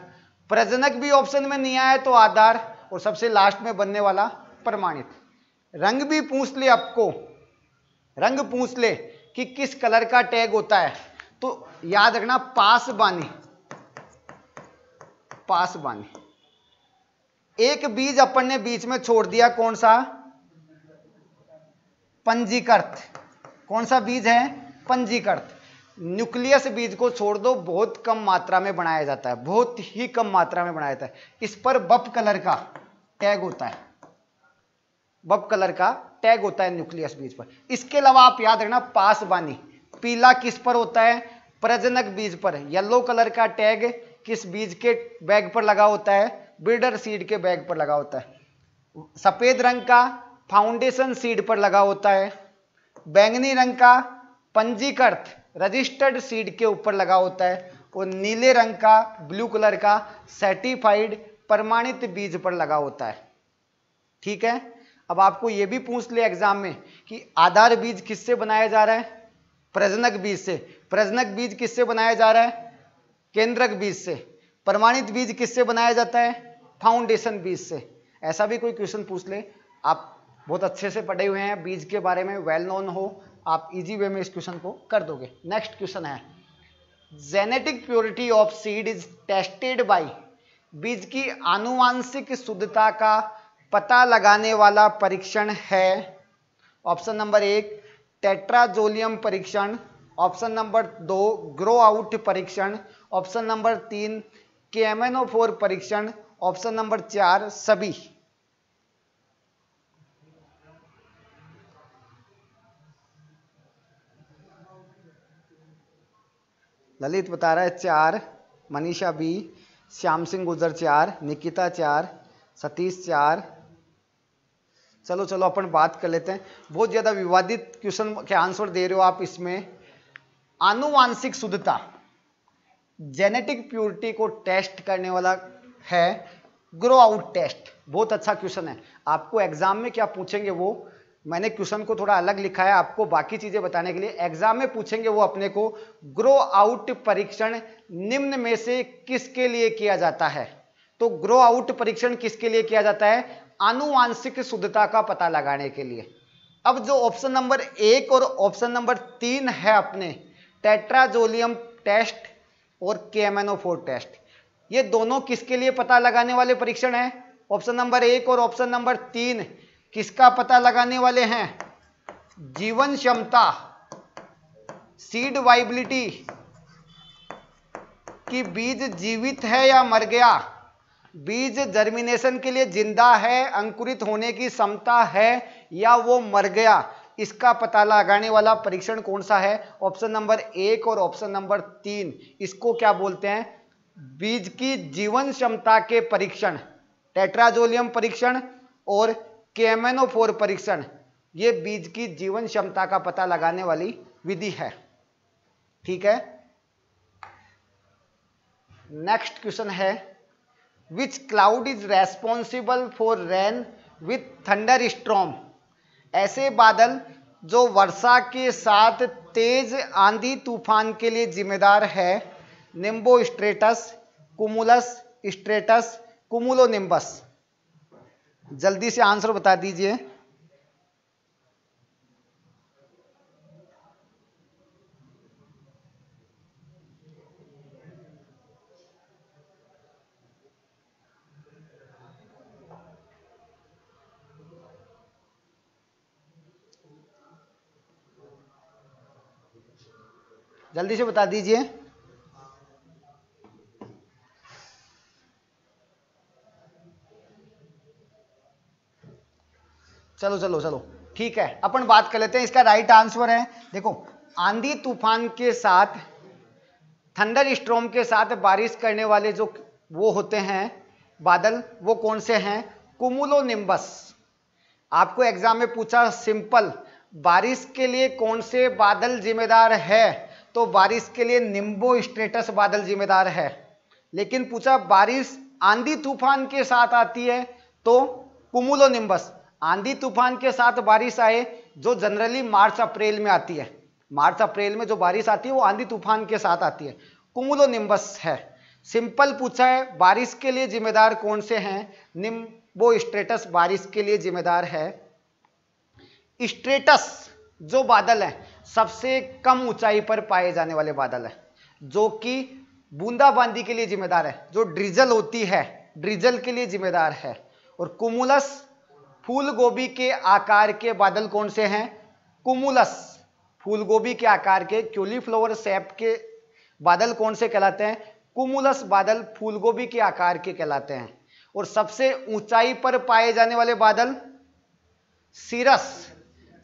प्रजनक भी ऑप्शन में नहीं आया तो आधार, और सबसे लास्ट में बनने वाला प्रमाणित। रंग भी पूछ ले आपको रंग पूछ ले कि किस कलर का टैग होता है। तो याद रखना पास बानी पास बानी एक बीज अपन ने बीच में छोड़ दिया, कौन सा? पंजीकृत कौन सा बीज है? पंजीकृत न्यूक्लियस बीज को छोड़ दो, बहुत कम मात्रा में बनाया जाता है, बहुत ही कम मात्रा में बनाया जाता है। इस पर बप कलर का टैग होता है। बप कलर का टैग होता है न्यूक्लियस बीज पर। इसके अलावा आप याद रखना पासबानी पीला किस पर होता है? प्रजनक बीज पर येलो कलर का टैग किस बीज के बैग पर लगा होता है? बिल्डर सीड के बैग पर लगा होता है। सफ़ेद रंग का फाउंडेशन सीड पर लगा होता है। बैंगनी रंग का पंजीकृत रजिस्टर्ड सीड के ऊपर लगा होता है। और नीले रंग का ब्लू कलर का सर्टिफाइड प्रमाणित बीज पर लगा होता है। ठीक है? अब आपको यह भी पूछ ले एग्ज़ाम में कि आधार बीज किससे बनाया जा रहा है? प्रजनक बीज से। प्रजनक बीज किससे बनाया जा रहा है? केंद्रक बीज से। प्रमाणित बीज किससे बनाया जाता है? फाउंडेशन बीज से। ऐसा भी कोई क्वेश्चन पूछ ले। आप बहुत अच्छे से पढ़े हुए हैं, बीज के बारे में वेल नोन हो, आप इजी वे में इस क्वेश्चन को कर दोगे। नेक्स्ट क्वेश्चन है। Genetic purity of seed is tested by बीज की आनुवांशिक शुद्धता का पता लगाने वाला परीक्षण है। ऑप्शन नंबर एक, टेट्राजोलियम परीक्षण। ऑप्शन नंबर दो ग्रो आउट परीक्षण। ऑप्शन नंबर तीन के परीक्षण। ऑप्शन नंबर चार, सभी। ललित बता रहा है चार, मनीषा बी, श्याम सिंह गुजर चार, निकिता चार, सतीश चार चलो चलो, अपन बात कर लेते हैं। बहुत ज़्यादा विवादित क्वेश्चन के आंसर दे रहे हो आप इसमें। आनुवांशिक शुद्धता जेनेटिक प्योरिटी को टेस्ट करने वाला है। ग्रो आउट टेस्ट बहुत अच्छा क्वेश्चन है। आपको एग्ज़ाम में क्या पूछेंगे वो? मैंने क्वेश्चन को थोड़ा अलग लिखा है आपको, बाकी चीज़ें बताने के लिए। एग्ज़ाम में पूछेंगे वो अपने को ग्रो आउट परीक्षण निम्न में से किसके लिए किया जाता है? तो ग्रो आउट परीक्षण किसके लिए किया जाता है? आनुवांशिक शुद्धता का पता लगाने के लिए। अब जो ऑप्शन नंबर एक और ऑप्शन नंबर तीन है अपने टेट्राजोलियम टेस्ट और केमेनोफोर टेस्ट ये दोनों किसके लिए पता लगाने वाले परीक्षण है? ऑप्शन नंबर एक और ऑप्शन नंबर तीन किसका पता लगाने वाले हैं? जीवन क्षमता सीड वाइबिलिटी कि बीज जीवित है या मर गया? बीज जर्मिनेशन के लिए ज़िंदा है, अंकुरित होने की क्षमता है या वो मर गया? इसका पता लगाने वाला परीक्षण कौन सा है? ऑप्शन नंबर एक और ऑप्शन नंबर तीन। इसको क्या बोलते हैं? बीज की जीवन क्षमता के परीक्षण। टेट्राजोलियम परीक्षण और केमेनोफोर परीक्षण। ये बीज की जीवन क्षमता का पता लगाने वाली विधि है। ठीक है? नेक्स्ट क्वेश्चन है cloud is responsible for rain with thunderstorm ऐसे बादल जो वर्षा के साथ तेज आंधी तूफ़ान के लिए जिम्मेदार है निम्बो स्ट्रेटस कुमुलस स्ट्रेटस कुमुलो निम्बस जल्दी से आंसर बता दीजिए। जल्दी से बता दीजिए। चलो चलो चलो। ठीक है, अपन बात कर लेते हैं, इसका राइट आंसर है। देखो, आंधी तूफ़ान के साथ थंडर स्ट्रोम के साथ बारिश करने वाले जो वो होते हैं, बादल, वो कौन से हैं? कुमुलो निम्बस आपको एग्ज़ाम में पूछा सिंपल बारिश के लिए कौन से बादल जिम्मेदार है? तो बारिश के लिए निम्बो स्टेटस बादल जिम्मेदार है। लेकिन पूछा, बारिश आंधी तूफ़ान के साथ आती है तो कुमुलो निम्बस आंधी तूफ़ान के साथ बारिश आए जो जनरली मार्च, अप्रैल में आती है। मार्च, अप्रैल में जो बारिश आती है, वो आंधी तूफ़ान के साथ आती है। कुमुलो निम्बस है। सिंपल पूछा है, बारिश के लिए जिम्मेदार कौन से हैं? निम्बो स्टेटस बारिश के लिए जिम्मेदार है। स्टेटस जो बादल है सबसे कम ऊंचाई पर पाए जाने वाले बादल है, जो कि बूंदाबांदी के लिए जिम्मेदार है, जो ड्रिजल होती है, ड्रिजल के लिए जिम्मेदार है। और कुमुलस फूल गोभी के आकार के बादल कौन से हैं? कुमुलस फूल गोभी के आकार के, क्यूलीफ्लावर सेप के बादल कौन से कहलाते हैं? कुमुलस बादल फूल गोभी के आकार के कहलाते हैं। और सबसे ऊंचाई पर पाए जाने वाले बादल, सीरस।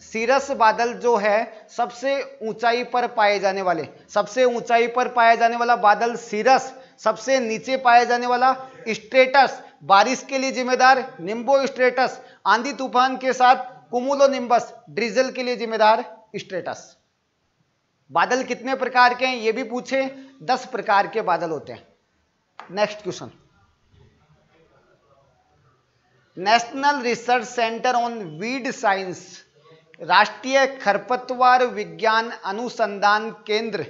सीरस बादल जो है, सबसे ऊंचाई पर पाए जाने वाले, सबसे ऊंचाई पर पाया जाने वाला बादल सीरस, सबसे नीचे पाया जाने वाला स्ट्रेटस। बारिश के लिए जिम्मेदार निम्बो स्ट्रेटस, आंधी तूफ़ान के साथ कुमुलो निम्बस ड्रिजल के लिए जिम्मेदार स्ट्रेटस। बादल कितने प्रकार के हैं, ये भी पूछे। दस प्रकार के बादल होते हैं। Next question national research centre on weed science राष्ट्रीय खरपतवार विज्ञान अनुसंधान केंद्र,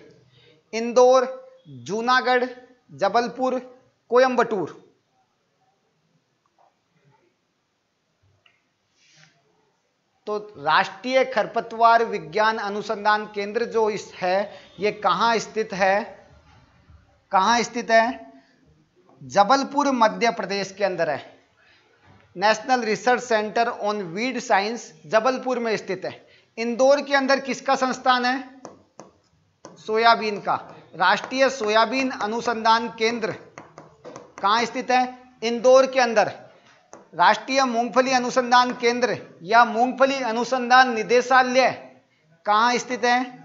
इंदौर, जूनागढ़, जबलपुर कोयम्बटूर तो राष्ट्रीय खरपतवार विज्ञान अनुसंधान केंद्र जो इस है, ये कहाँ स्थित है? कहाँ स्थित है? जबलपुर, मध्य प्रदेश के अंदर है। National research centre on weed science Jabalpur में स्थित है। इंदौर के अंदर किसका संस्थान है? सोयाबीन का। राष्ट्रीय सोयाबीन अनुसंधान केंद्र कहाँ स्थित है? इंदौर के अंदर। राष्ट्रीय मूंगफली अनुसंधान केंद्र या मूंगफली अनुसंधान निदेशालय कहाँ स्थित है?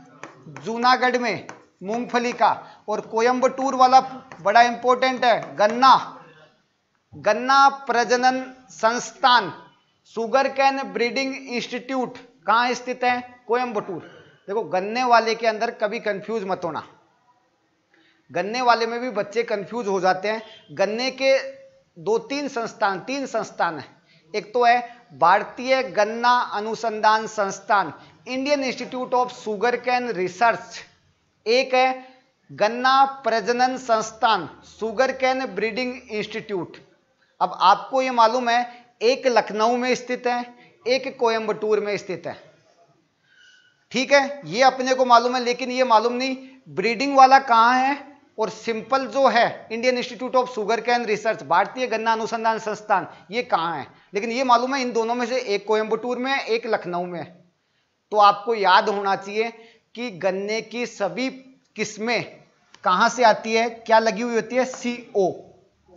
जूनागढ़ में मूंगफली का। और कोयम्बटूर वाला बड़ा इंपॉर्टेंट है, गन्ना। गन्ना प्रजनन संस्थान, सुगर कैन ब्रीडिंग इंस्टीट्यूट, कहाँ स्थित है? कोयम्बटूर देखो, गन्ने वाले के अंदर कभी कंफ्यूज मत होना। गन्ने वाले में भी बच्चे कंफ्यूज हो जाते हैं। गन्ने के दो तीन संस्थान तीन संस्थान है। एक तो है भारतीय गन्ना अनुसंधान संस्थान Indian institute of sugarcane research एक है गन्ना प्रजनन संस्थान सुगर कैन ब्रीडिंग इंस्टीट्यूट अब आपको यह मालूम है, एक लखनऊ में स्थित है, एक कोयम्बटूर में स्थित है। ठीक है, ये अपने को मालूम है, लेकिन ये मालूम नहीं, ब्रीडिंग वाला कहाँ है और सिंपल जो है, Indian institute of sugarcane research, भारतीय गन्ना अनुसंधान संस्थान, ये कहाँ है? लेकिन ये मालूम है, इन दोनों में से एक कोयम्बटूर में है, एक लखनऊ में है। तो आपको याद होना चाहिए कि गन्ने की सभी किस्में कहाँ से आती है, क्या लगी हुई होती है? सीओ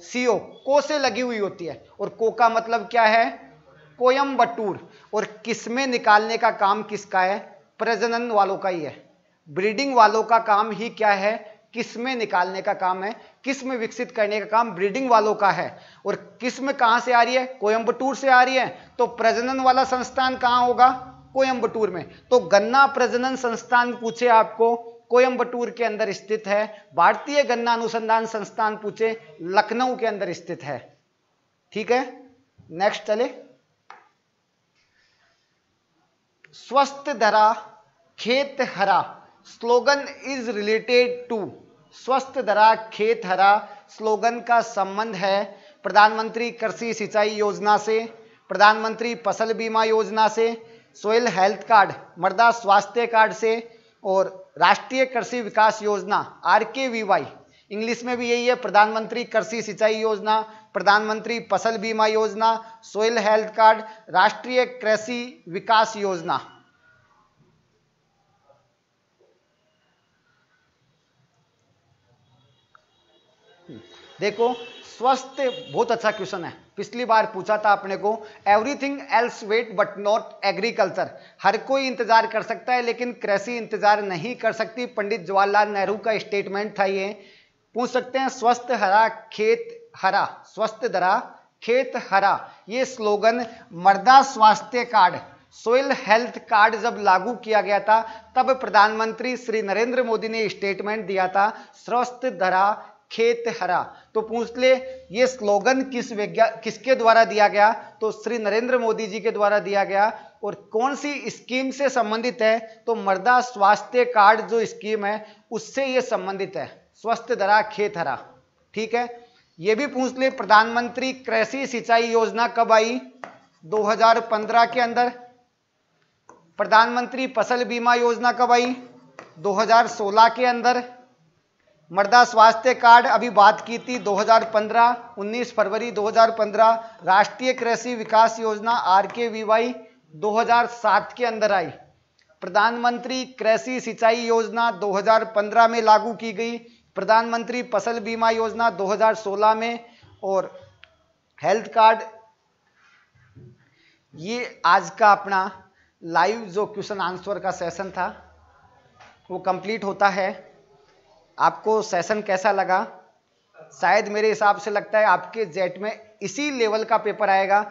सीओ, को से लगी हुई होती है। और को का मतलब क्या है? कोयम्बटूर और किस्में निकालने का काम किसका है? प्रजनन वालों का ही है। ब्रीडिंग वालों का काम ही क्या है? किस्में निकालने का काम है? किस्म विकसित करने का काम? ब्रीडिंग वालों का है। और किस्म कहाँ से आ रही है? कोयम्बटूर से आ रही है। तो प्रजनन वाला संस्थान कहाँ होगा? कोयम्बटूर में। तो गन्ना प्रजनन संस्थान पूछे आपको। कोयम्बटूर के अंदर स्थित है, भारतीय गन्ना अनुसंधान संस्थान पूछे, लखनऊ के अंदर स्थित है। ठीक है? नेक्स्ट चले। स्वस्थ धरा, खेत हरा, स्लोगन इज़ रिलेटेड टू। स्वस्थ धरा, खेत हरा, स्लोगन का संबंध है प्रधानमंत्री कृषि सिंचाई योजना से, प्रधानमंत्री फ़सल बीमा योजना से सोयल हेल्थ कार्ड मृदा स्वास्थ्य कार्ड से और राष्ट्रीय कृषि विकास योजना आर के वी वाई इंग्लिश में भी यही है, प्रधानमंत्री कृषि सिंचाई योजना, प्रधानमंत्री फ़सल बीमा योजना सोयल हेल्थ कार्ड राष्ट्रीय कृषि विकास योजना। देखो स्वस्थ बहुत अच्छा क्वेश्चन है। पिछली बार पूछा था अपने को everything else wait but not agriculture हर कोई इंतज़ार कर सकता है, लेकिन कृषि इंतज़ार नहीं कर सकती। पंडित जवाहरलाल नेहरू का स्टेटमेंट था ये। पूछ सकते हैं, स्वस्थ हरा खेत हरा, स्वस्थ धरा खेत हरा। ये स्लोगन मृदा स्वास्थ्य कार्ड। सोयल हेल्थ कार्ड जब लागू किया गया था, तब प्रधानमंत्री श्री नरेंद्र मोदी ने स्टेटमेंट दिया था, स्वस्थ धरा खेत हरा। तो पूछ ले, ये स्लोगन किस विज्ञा, किसके द्वारा दिया गया? तो श्री नरेंद्र मोदी जी के द्वारा दिया गया। और कौन सी स्कीम से संबंधित है? तो मृदा स्वास्थ्य कार्ड जो स्कीम है, उससे ये संबंधित है। स्वस्थ धरा खेत हरा। ठीक है? ये भी पूछ ले, प्रधानमंत्री कृषि सिंचाई योजना कब आई? 2015 के अंदर। प्रधानमंत्री फ़सल बीमा योजना कब आई? 2016 के अंदर। मृदा स्वास्थ्य कार्ड अभी बात की थी 2015 19 फरवरी 2015 राष्ट्रीय कृषि विकास योजना आर के वी वाई दो हज़ार सात के अंदर आई। प्रधानमंत्री कृषि सिंचाई योजना 2015 में लागू की गई। प्रधानमंत्री फ़सल बीमा योजना 2016 में और हेल्थ कार्ड, ये आज का अपना लाइव जो क्वेश्चन आंसर का सेशन था, वो कंप्लीट होता है। आपको सेशन कैसा लगा? शायद मेरे हिसाब से लगता है आपके जेट में इसी लेवल का पेपर आएगा।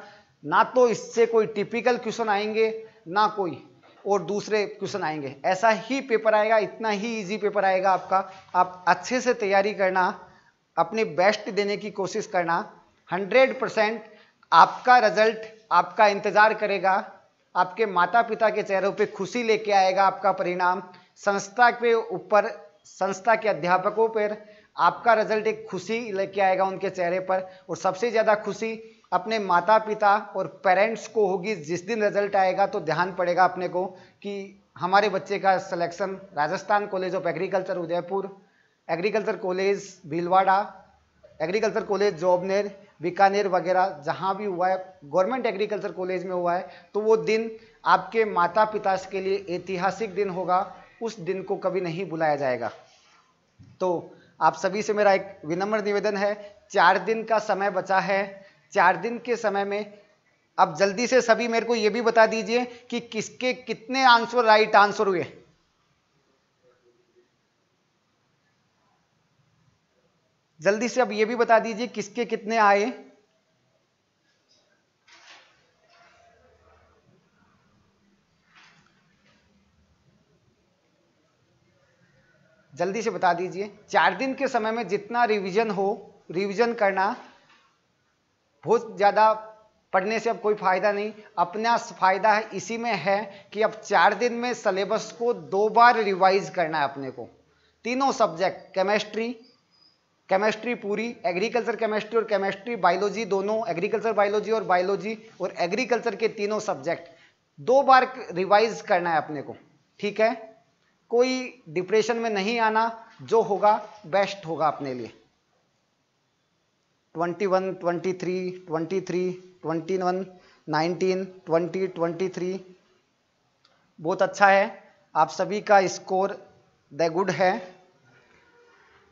ना तो इससे कोई टिपिकल क्वेश्चन आएँगे, ना कोई और दूसरे क्वेश्चन आएँगे। ऐसा ही पेपर आएगा, इतना ही इजी पेपर आएगा आपका। आप अच्छे से तैयारी करना, अपने बेस्ट देने की कोशिश करना। 100 परसेंट आपका रिज़ल्ट आपका इंतज़ार करेगा। आपके माता पिता के चेहरों पे खुशी लेके आएगा आपका परिणाम। संस्था के ऊपर संस्था के अध्यापकों पर आपका रिज़ल्ट एक खुशी लेके आएगा उनके चेहरे पर। और सबसे ज़्यादा खुशी अपने माता पिता और पेरेंट्स को होगी। जिस दिन रिज़ल्ट आएगा तो ध्यान पड़ेगा अपने को कि हमारे बच्चे का selection Rajasthan college of agriculture Udaipur agriculture college Bhilwara agriculture college Jobner, Bikaner वगैरह जहाँ भी हुआ है गवर्नमेंट एग्रीकल्चर कॉलेज में हुआ है तो वो दिन आपके माता पिता के लिए ऐतिहासिक दिन होगा। उस दिन को कभी नहीं बुलाया जाएगा। तो आप सभी से मेरा एक विनम्र निवेदन है, चार दिन का समय बचा है। चार दिन के समय में अब जल्दी से सभी मेरे को यह भी बता दीजिए कि किसके कितने आंसर, राइट आंसर हुए। जल्दी से अब यह भी बता दीजिए किसके कितने आए। जल्दी से बता दीजिए। चार दिन के समय में जितना रिवीजन हो रिवीजन करना बहुत ज़्यादा पढ़ने से अब कोई फ़ायदा नहीं। अपना फ़ायदा है, इसी में है कि अब चार दिन में सिलेबस को दो बार रिवाइज करना है अपने को। तीनों सब्जेक्ट केमिस्ट्री केमिस्ट्री पूरी एग्रीकल्चर केमिस्ट्री और केमिस्ट्री बायोलॉजी दोनों एग्रीकल्चर बायोलॉजी और बायोलॉजी और एग्रीकल्चर के तीनों सब्जेक्ट दो बार रिवाइज करना है अपने को। ठीक है? कोई डिप्रेशन में नहीं आना जो होगा बेस्ट होगा अपने लिए। 21, 23, 23, 21, 19, 20, 23 बहुत अच्छा है। आप सभी का स्कोर द गुड है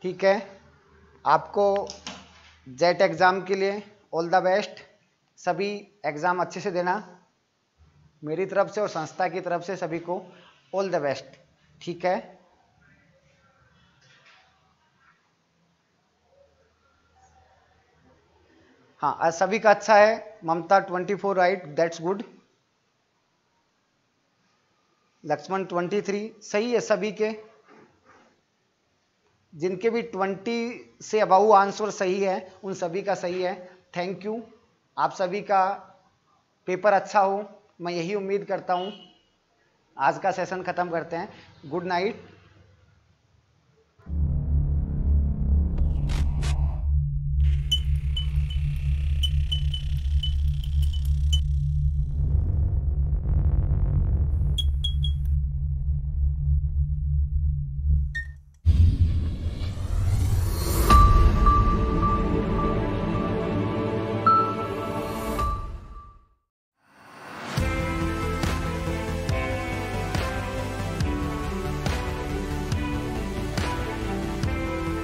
ठीक है। आपको जेट एग्ज़ाम के लिए ऑल द बेस्ट। सभी एग्ज़ाम अच्छे से देना मेरी तरफ़ से और संस्था की तरफ़ से सभी को ऑल द बेस्ट। ठीक है? हाँ सभी का अच्छा है। Mamta 24 right that's good Lakshman 23 सही है सभी के। जिनके भी 20 से अबाउ आंसर सही है, उन सभी का सही है। थैंक यू आप सभी का पेपर अच्छा हो, मैं यही उम्मीद करता हूँ। आज का सेशन ख़त्म करते हैं। Good night.